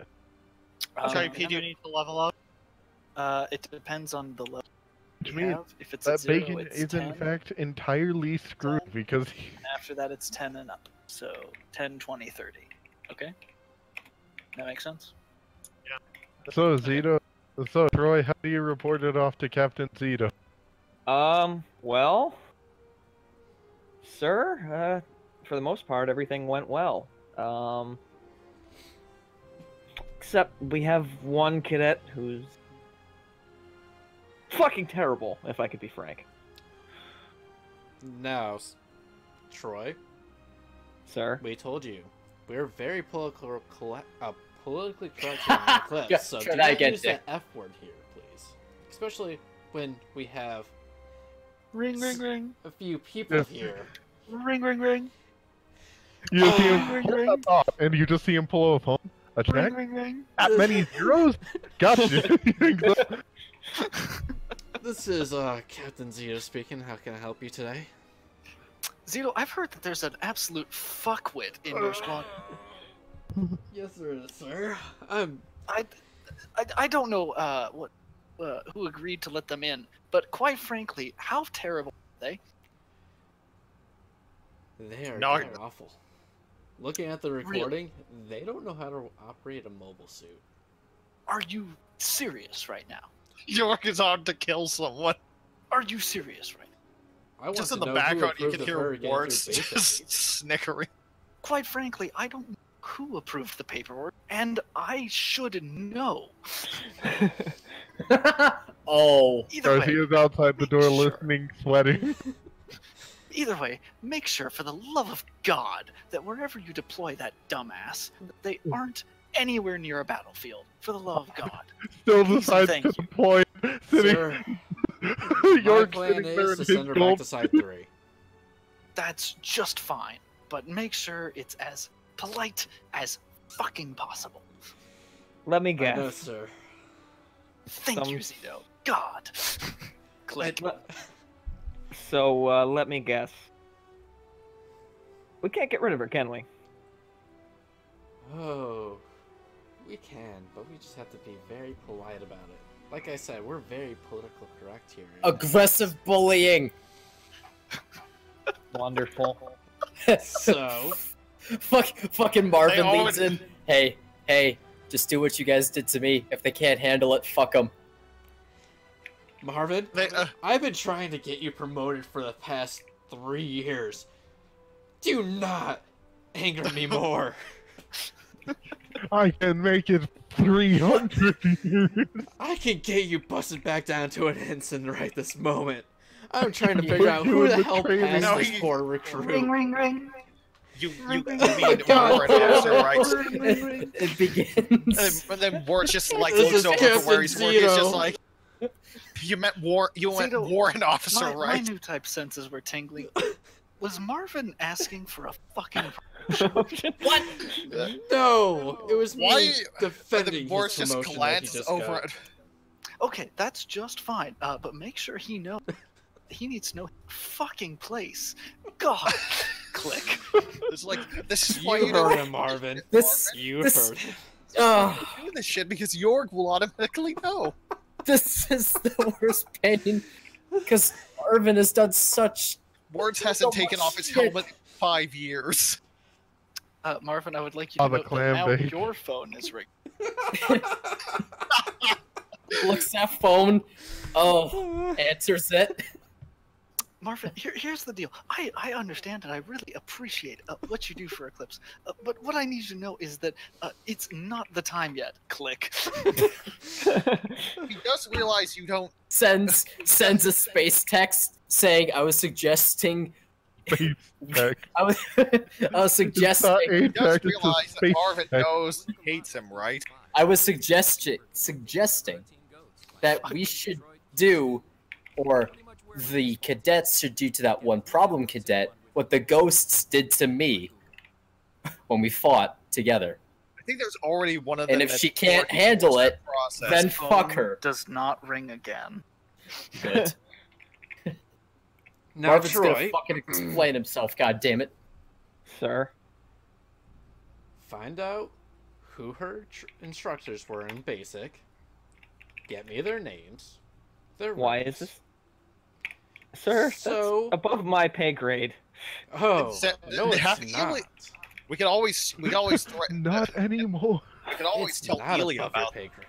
Um, Sorry, P, do you need to level up? Uh, it depends on the level Which you means have. If it's that at zero, bacon it's is 10. in fact entirely screwed because After that, it's 10 and up. So 10, 20, 30. Okay? That makes sense? Yeah. So Zito so Troy, how do you report it off to Captain Zito? Um. Well, sir. Uh, for the most part, everything went well. Um. Except we have one cadet who's fucking terrible, if I could be frank. now, Troy, Sir. we told you we're very political, uh, politically correct here in Eclipse. Yeah, so do not use Dick. that F word here, please. Especially when we have Ring, ring, ring. a few people Yeah. here. Ring, ring, ring. You see him ring, pull ring. off, and you just see him pull out a phone. A check? Ring, ring, ring. That many zeros? Gotcha. This is uh Captain Zito speaking. How can I help you today? Zito, I've heard that there's an absolute fuckwit in your squad. Yes, there is, sir. I'm. I, I, I don't know uh, what, uh, who agreed to let them in, but quite frankly, how terrible are they? They are No, awful. Looking at the recording, they don't know how to operate a mobile suit. Are you serious right now? York is on to kill someone. Are you serious right now? I want Just to in the know background, you can hear her Warts just snickering. Quite frankly, I don't know who approved the paperwork, and I should know. oh. Either way, Garcia's outside the door listening, sweating. Either way, make sure, for the love of God, that wherever you deploy that dumbass, they aren't anywhere near a battlefield. For the love of God. Still Easy, decides thank to you. deploy. Sitting, Sir, York my sitting plan there is in to his send her back gold. to side three. That's just fine, but make sure it's as polite as fucking possible. Let me I guess. know, sir. Thank you, Some- Zito. God. Click. So uh, let me guess. We can't get rid of her, can we? Oh, we can, but we just have to be very polite about it. Like I said, we're very political correct here. Aggressive bullying. Wonderful. So, Fuck, fucking Marvin They always- leads in. Hey, hey, just do what you guys did to me. If they can't handle it, fuck them. Marvin, They, uh, I've been trying to get you promoted for the past three years. Do not anger me more. I can make it 300 years. I can get you busted back down to an ensign right this moment. I'm trying to figure out who doing the the hell training. passed No, this he- poor recruit. Ring, ring, ring. you, you, you Ring, mean ring, Warrant Officer, right? it, it begins. And, and then Wart just like This looks over to where he's working. It's just like you met War. You meant Zito, Warrant Officer, My, my right? new type senses were tingling. Was Marvin asking for a fucking promotion? what? No, it was Why? me And defending then Wart his just promotion that he glanced just over. got. At, Okay, that's just fine. Uh, but make sure he knows. He needs to know fucking place. God. Click. it's like this is why You you heard don't him, Marvin. This, You this- heard him. oh, do this shit because York will automatically know. this is the worst pain. Because Marvin has done such. Words hasn't much taken off his helmet in five years. Uh, Marvin, I would like you to the know that now bake. your phone is ringing. Looks at phone. Oh, answers it. Marvin, here, here's the deal. I, I understand and I really appreciate uh, what you do for Eclipse. Uh, but what I need you to know is that uh, it's not the time yet. Click. He does realize you don't. Sends sends a space text saying I was suggesting Space. I was I was suggesting He does tech, it's a realize that Marvin tech. knows hates him, right? I was suggesting suggesting that we should do or the cadets should do to that one problem cadet what the ghosts did to me when we fought together. I think there's already one of them. And if she can't handle it, process. then fuck her. Does not ring again. Good. Now, Marvin's Troy, gonna fucking explain himself, god damn it. Sir. find out who her tr- instructors were in basic. Get me their names. Their Why ranks. is this? Sir, So- that's above my pay grade. Oh, It's, uh, no, they it's have not. Eli- We can always we can always threaten. Not anymore. we can always It's tell not Ilya about. pay grade.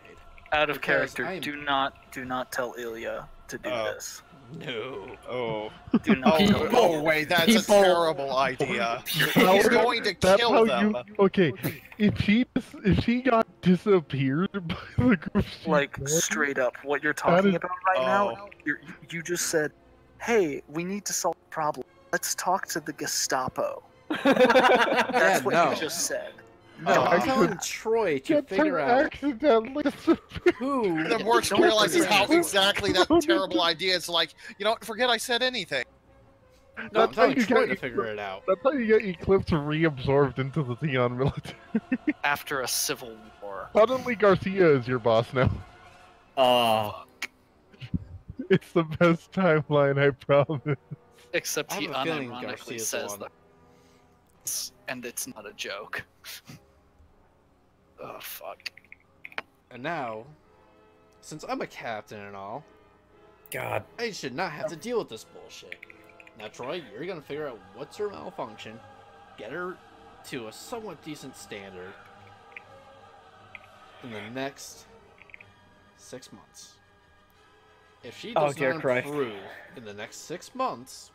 Out of Because character. I'm- Do not do not tell Ilya to do Oh. this. No. Oh. Do not Oh, tell oh wait, that's a terrible idea. He's going to That's kill them. you. Okay, if she if she got disappeared by the group, like joined, straight up what you're talking is- about right Oh. now you're, you just said hey we need to solve the problem let's talk to the gestapo that's Yeah, what no. you just said No, Uh, I'm telling Troy to Gets figure him out accidentally. who. The worst Don't realizes how exactly that terrible idea is like, you know, what, forget I said anything. No, I'm That's how you Troy get to figure it out. That's how you get Eclipse reabsorbed into the Zeon military. After a civil war. Suddenly Garcia is your boss now. Uh, It's the best timeline, I promise. Except I he have a feeling unironically says one. that. And it's not a joke. oh, fuck. And now, since I'm a captain and all, God. I should not have to deal with this bullshit. Now, Troy, you're gonna figure out what's her malfunction, get her to a somewhat decent standard in the next six months. If she Oh, does dear not Christ. improve in the next six months,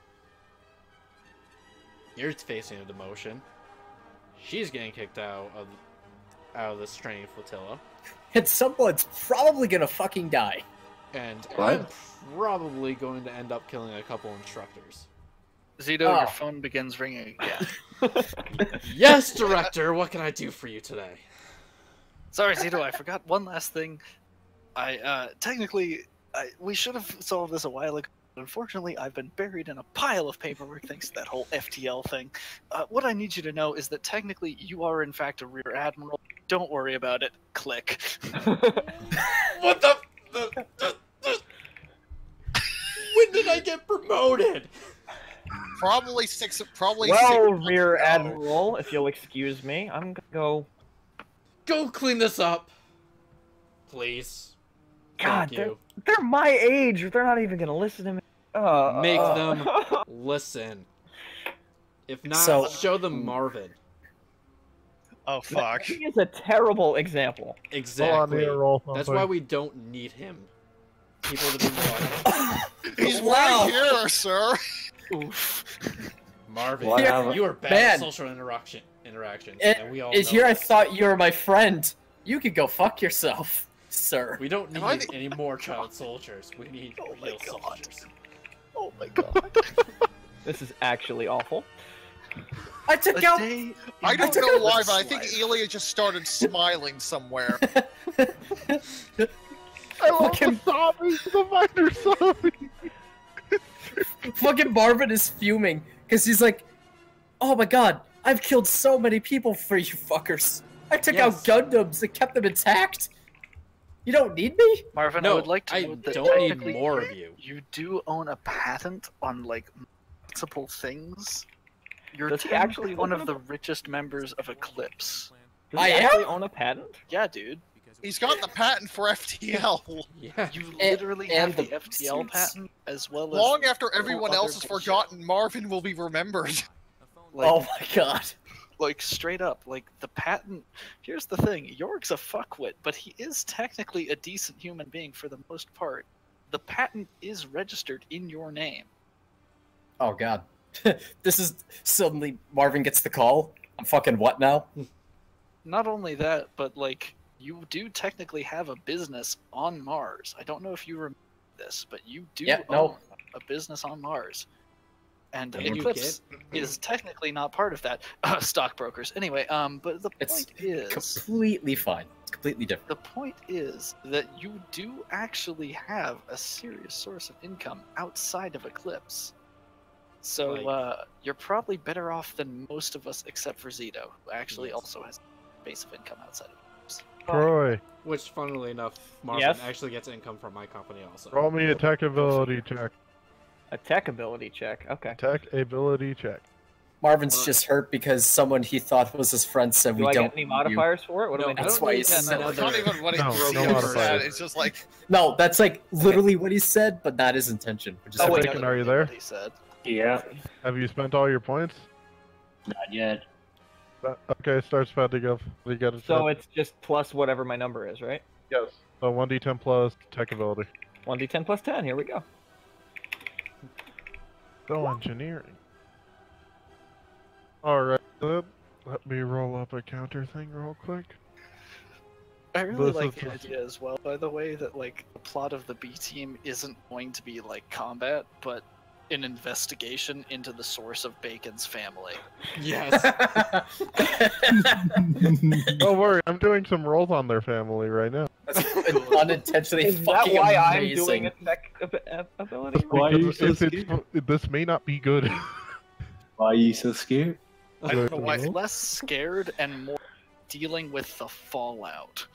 you're facing a demotion. She's getting kicked out of out of this training flotilla, And someone's probably gonna fucking die. and What? I'm probably going to end up killing a couple instructors. Zito, Oh. your phone begins ringing again. Yes, director. What can I do for you today? Sorry, Zito, I forgot one last thing. I uh, technically, I, we should have solved this a while ago. Unfortunately, I've been buried in a pile of paperwork thanks to that whole FTL thing. Uh, what I need you to know is that technically you are in fact a rear admiral. Don't worry about it. Click. What the? the, the, the- when did I get promoted? Probably six. Probably well, six months Rear ago. Admiral, if you'll excuse me, I'm gonna go. Go clean this up, please. God, they're, they're my age. They're not even gonna listen to me. Uh, Make uh, them listen. If not, So- show them Marvin. Oh fuck. He is a terrible example. Exactly. here, roll That's why we don't need him. People to be like, He's Wow. right here, sir. Marvin, What you are bad Man. at social interaction interactions, It, and we all it, know here I thought you were my friend. You could go fuck yourself, sir. We don't need any more child soldiers. We need Oh real God. soldiers. Oh my god. This is actually awful. I took A out. day I don't your know why, but I think Elia just started smiling somewhere. I love the zombies, the minor zombies. Fucking Marvin is fuming because he's like, "Oh my god, I've killed so many people for you fuckers. I took Yes. out Gundams and kept them intact. You don't need me." Marvin, No, I would like to I note that don't need more of you. You do own a patent on like multiple things. You're Does actually one of the richest members of Eclipse. Does I he am? actually own a patent? Yeah, dude. He's got the patent for FTL. Yeah. You literally and have the, the FTL patent as well as Long after everyone else has forgotten, Marvin will be remembered. Like, oh my god. Like straight up, like the patent. Here's the thing: York's a fuckwit, but he is technically a decent human being for the most part. The patent is registered in your name. Oh god. this is suddenly Marvin gets the call. I'm fucking what now? Not only that, but like you do technically have a business on Mars. I don't know if you remember this, but you do Yeah, no. own a business on Mars. And And you Eclipse is technically not part of that. Uh, stockbrokers. Anyway, um, but the It's point is, Completely fine. It's completely different. the point is that you do actually have a serious source of income outside of Eclipse. So Like- uh, you're probably better off than most of us, except for Zito, who actually Yes. also has a base of income outside of Eclipse. Troy, Which, funnily enough, Marvin Yes? actually gets income from my company also. roll me a tech ability check. A tech ability check. Okay. Tech ability check. Marvin's just hurt because someone he thought was his friend said Do we I don't get any need you." modifiers for it? What No, I do? I That's why need he's another- It's not even what he No, really no said. modifiers. It's just like No, that's like literally what he said, but not his intention. Which is Oh, wait, Chicken, are you there? He said. Yeah, Have you spent all your points? not yet. Uh, Okay, start spending of. You got it. So it's just plus whatever my number is, right? yes. So one d10 plus tech ability. 1d10 plus 10. Here we go. So engineering. All right. Let, me roll up a counter thing real quick. I really This like the idea as well, by the way, that like the plot of the B team isn't going to be like combat, but an investigation into the source of Bacon's family. Yes. Don't worry, I'm doing some rolls on their family right now. unintentionally Is that fucking why I'm doing a tech ab- ab- ability? Why are you so If it's- scared? this may not be good. Why are you so scared? I don't know Right, why. well. Less scared and more dealing with the fallout.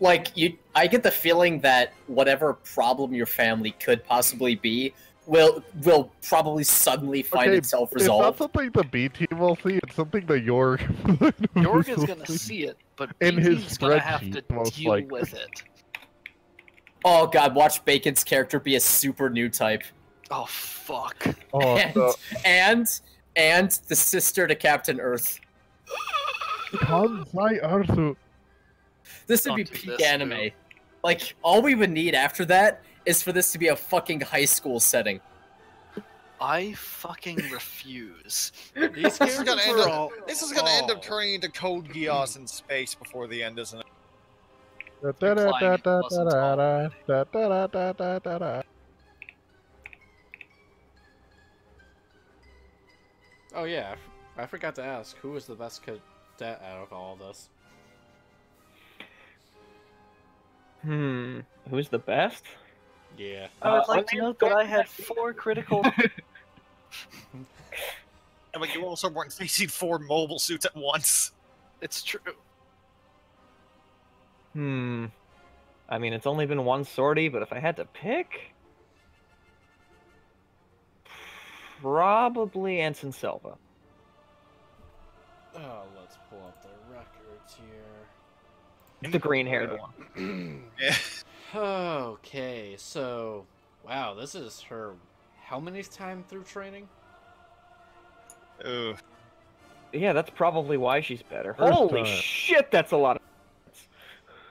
like you i get the feeling that whatever problem your family could possibly be will will probably suddenly find Okay, itself It's not resolved something the B team will see. It's something the York. Yorg is gonna see. see it, but In his B-Team's gonna have to deal likely. with it. oh god watch bacon's character be a super new type Oh fuck! Oh, and, so, and and the sister to captain earth Kansai Arsu. this would Don't be peak this, anime dude. like all we would need after that is for this to be a fucking high school setting I fucking refuse. These This is gonna characters end are up. all. This is gonna end up turning into Code Geass in space before the end, isn't it? Oh yeah, I forgot to ask who is the best cadet out of all of this. Hmm. Who's the best? Yeah. I would Uh, like to note that I had four critical. And but you also weren't facing four mobile suits at once. it's true. Hmm. I mean, it's only been one sortie, but if I had to pick, probably Anson Silva. Oh, let's pull up the records here. The green-haired one. Yeah. Okay, so wow, this is her how many time through training? Ugh. Yeah, that's probably why she's better. First Holy time. shit, that's a lot of.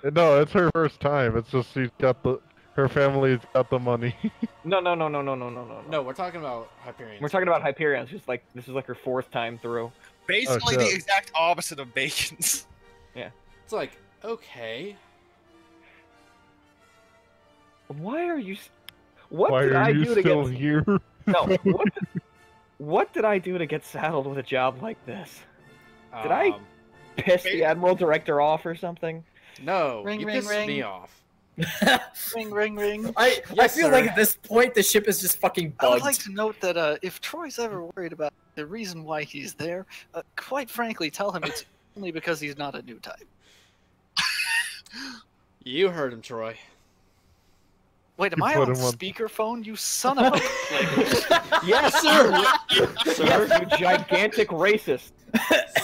Uh, no, it's her first time. It's just she's got the her family's got the money. No, no, no, no, no, no, no, no. No, we're talking about Hyperion. We're talking about Hyperion. It's just like this is like her fourth time through. Oh, Basically, Oh, the exact opposite of Bacon's. Yeah. It's like okay, Why are you? What Why did are I you do to still get? here? No. What? Did... what did I do to get saddled with a job like this? Did I- um, Piss the admiral director off or something? No, Ring, you ring, pissed ring. me off. Ring, ring, ring. I, I feel sir. like at this point the ship is just fucking I would like to note that uh, if Troy's ever worried about the reason why he's there, uh, quite frankly, tell him it's only because he's not a new type. You heard him, Troy. Wait, am You I on him on- speakerphone? You son of a. Yes, sir. yes, you gigantic racist.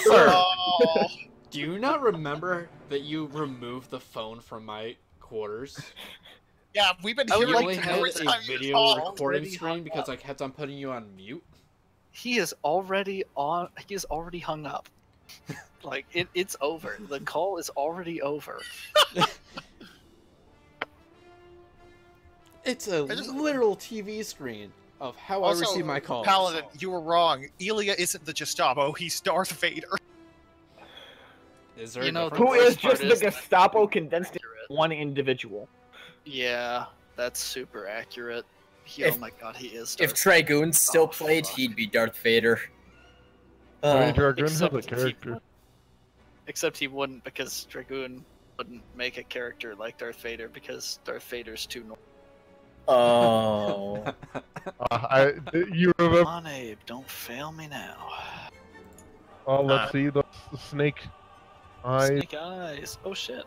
Sir, Oh, do you not remember that you removed the phone from my quarters? yeah, we've been I would You hearing like only to had a video recording screen because up. I kept on putting you on mute. he is already on. He is already hung up. like it, it's over. The call is already over. It's a just- literal TV screen of how Also, I receive my calls. Paladin, you were wrong. Elia isn't the Gestapo. He's Darth Vader. Is there You a know, difference? Who worst is part just the Gestapo condensed into one individual? Yeah, that's super accurate. He, If- oh my god, he is. If Darth Dragoon still Oh, played, fuck. he'd be Darth Vader. I Uh, Dragoon has a except he character. would- Except he wouldn't because Dragoon wouldn't make a character like Darth Vader because Darth Vader's too normal. Oh. Uh, I you remember? Come remember? on, Abe, don't fail me now. Oh, let's Uh, see the s- snake eyes. Snake eyes. Oh shit.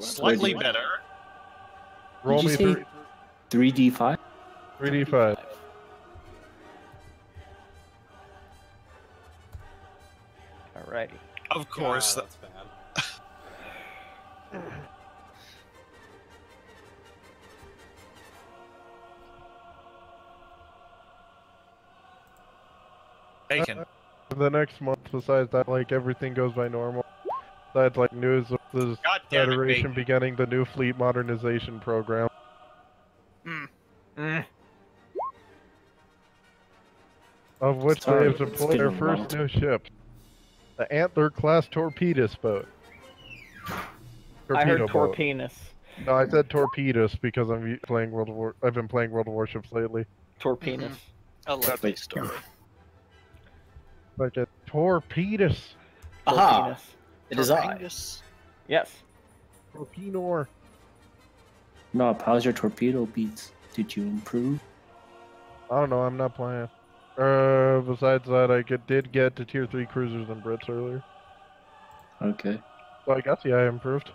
Slightly better. Roll Did me you three, say three D five? three d five. Alrighty. Of course. God, that's bad. Bacon. Uh, the next month, besides that, like everything goes by normal. That's like news of the God damn it, Federation beginning the new fleet modernization program. Mm. of which Sorry, they have deployed their a first new ship, the Antler class torpedoes boat. I heard Torpedo boat. torpenis. No, I said torpedoes because I'm playing World of War. I've been playing World of Warships lately. Torpenis. A lovely story. Like a torpedoes. Aha! Torpedos. It is I. Yes. Torpinor. No, how's your torpedo beats? Did you improve? I don't know. I'm not playing. Uh, besides that, I get, did get to tier three cruisers and Brits earlier. Okay. So I guess yeah, I improved.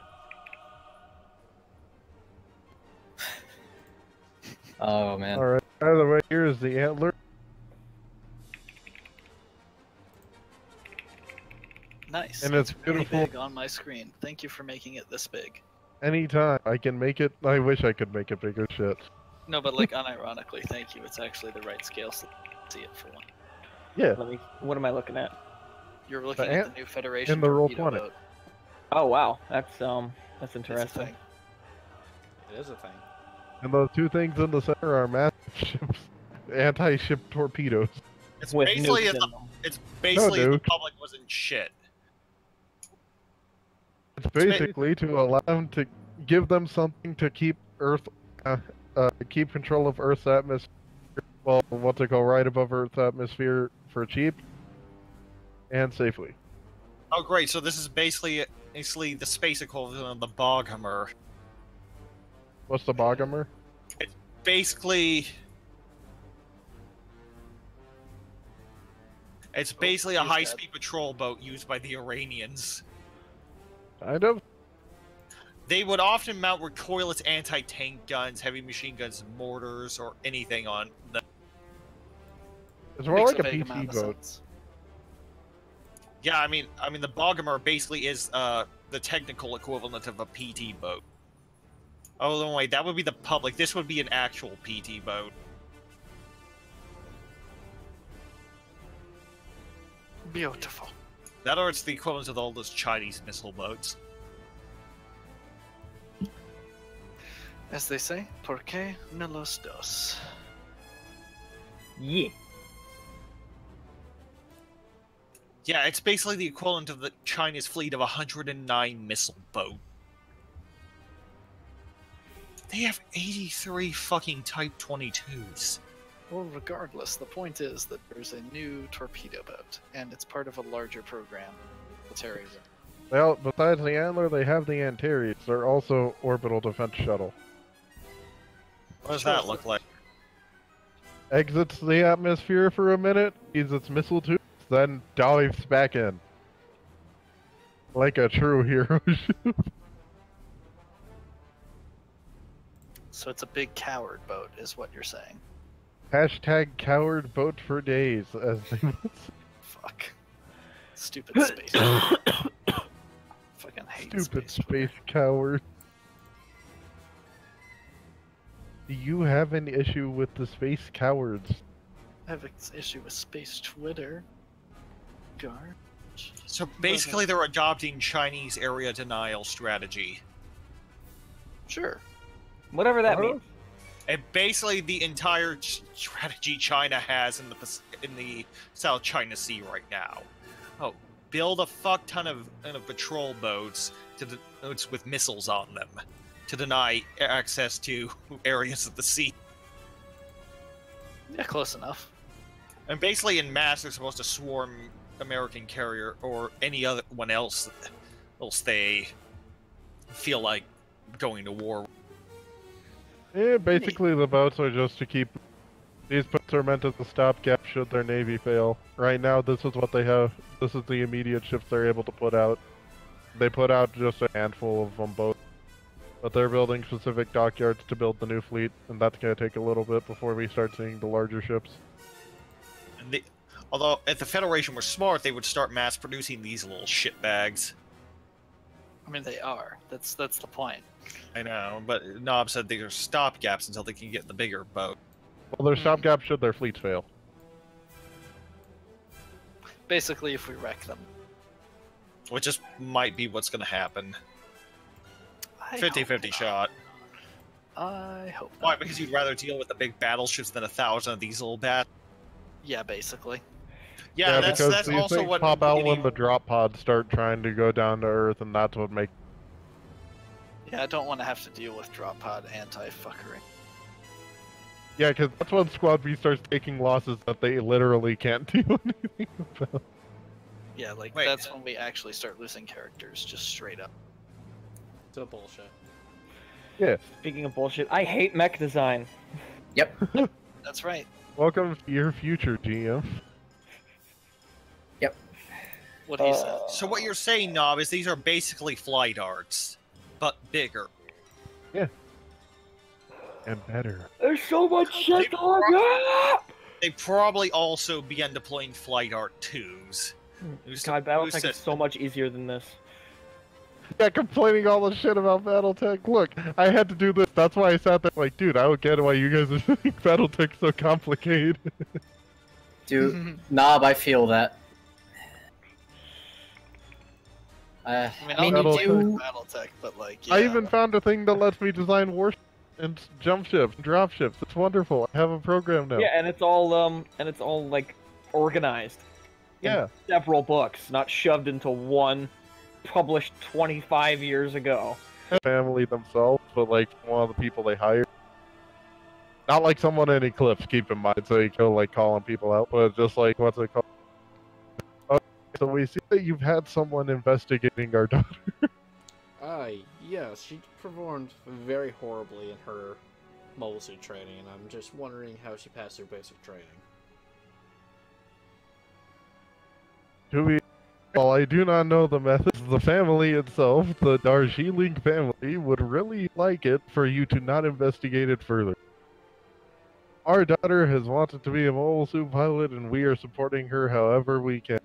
Oh man. All right. By the way, here is the antler. Nice. And it's beautiful. big on my screen. Thank you for making it this big. Anytime I can make it. I wish I could make it bigger. Shit. No, but like unironically, thank you. It's actually the right scale. So see it for one. Yeah. Let me. What am I looking at? You're looking The at the new Federation in the roll torpedo 20. boat. Oh wow, that's um, that's interesting. It is a thing. And those two things in the center are massive ships, anti-ship torpedoes. It's With basically nukes if the, it's basically if the public wasn't shit. It's basically to allow them to give them something to keep Earth, uh, uh, keep control of Earth's atmosphere. Well, what to go right above Earth's atmosphere for cheap and safely. Oh great, so this is basically basically the space equivalent of the Boghammar. What's the Boghammar? It's basically It's basically a high-speed patrol boat used by the Iranians. Kind of. They would often mount recoilless anti-tank guns, heavy machine guns, mortars, or anything on them. It's more like a vague PC boat. Yeah, I mean, I mean, the Boghammar basically is uh, the technical equivalent of a PT boat. Oh no, wait, that would be the public. This would be an actual PT boat. Beautiful. That or it's the equivalent of all those Chinese missile boats. As they say, ¿por qué no los dos? Yeah. Yeah, it's basically the equivalent of the Chinese fleet of 109 missile boat. They have 83 fucking Type 22s. Well, regardless, the point is that there's a new torpedo boat, and it's part of a larger program. Military. Well, besides the Antler, they have the Antares. They're also orbital defense shuttle. What does that look like? Exits the atmosphere for a minute, uses its missile tubes, then dives back in. Like a true hero ship. So it's a big coward boat, is what you're saying. Hashtag coward boat for days, as they. Fuck. Stupid space. Fucking hate Stupid space. space coward. Do you have an issue with the space cowards? I have an issue with space Twitter. Garbage. So basically, they're adopting Chinese area denial strategy. Sure. Whatever that means. And basically, the entire strategy China has in the in the South China Sea right now. Oh, build a fuck ton of, ton of patrol boats to the boats with missiles on them to deny access to areas of the sea. Yeah, close enough. And basically, in mass, they're supposed to swarm American carrier or any other one else, else they feel like going to war. Yeah, basically the boats are just to keep. These boats are meant as a stopgap should their navy fail. Right now, this is what they have. This is the immediate ships they're able to put out. They put out just a handful of them both. But they're building specific dockyards to build the new fleet, and that's going to take a little bit before we start seeing the larger ships. Although if the Federation were smart, they would start mass producing these little shit bags. I mean, they are. That's that's the point. I know, but Nob said these are stopgaps until they can get the bigger boat. Well, they're hmm. stopgap should their fleets fail. Basically, if we wreck them. Which just might be what's going to happen. I 50 hope 50 not. shot. I hope. Why? Not. Because you'd rather deal with the big battleships than a thousand of these little bats? Yeah, basically. Yeah, that's, because that's these also things what. pop out when the drop pods start trying to go down to Earth, and that's what makes. Yeah, I don't want to have to deal with drop pod anti fuckery. Yeah, because that's when Squad B starts taking losses that they literally can't do anything about. Yeah, like Wait, that's when we actually start losing characters, just straight up. To bullshit. Yeah. Speaking of bullshit, I hate mech design. Yep. that's right. Welcome to your future, GM. What he Uh, said. So what you're saying, Knob, is these are basically flight arts, but bigger. Yeah. And better. There's so much shit going on. They probably also began deploying flight art twos. Who's- God, who BattleTech is so much easier than this. Yeah, complaining all the shit about BattleTech. Look, I had to do this. That's why I sat there like, dude, I don't get why you guys are making BattleTech so complicated. Dude, Knob, I feel that. Uh, I mean, I mean, I'll Battle- do do- BattleTech, but like, I even found a thing that lets me design warships and jump ships, and drop ships. It's wonderful. I have a program now. Yeah, and it's all um, and it's all like organized. in Yeah. several books, not shoved into one, published 25 years ago. family themselves, but like one of the people they hired. Not like someone in Eclipse, keep in mind, so you can like calling people out, but just like what's it called? So we see that you've had someone investigating our daughter. Uh, yes, she performed very horribly in her mobile suit training, and I'm just wondering how she passed her basic training. Do we? While I do not know the methods, the family itself, the Darjeeling family, would really like it for you to not investigate it further. Our daughter has wanted to be a mobile suit pilot, and we are supporting her however we can.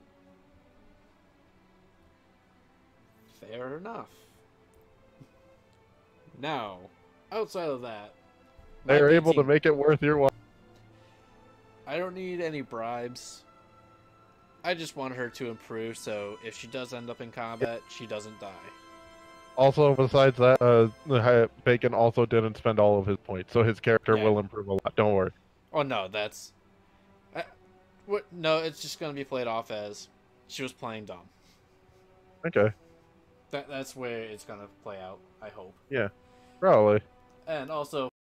Fair enough. Now, outside of that, They are B able to make it worth your while. I don't need any bribes. I just want her to improve, so if she does end up in combat, she doesn't die. Also, besides that, uh, Bacon also didn't spend all of his points, so his character Yeah. will improve a lot. Don't worry. Oh no, that's. I, what? No, it's just gonna be played off as she was playing dumb. Okay, That that's where it's gonna play out. I hope. Yeah, probably. And also,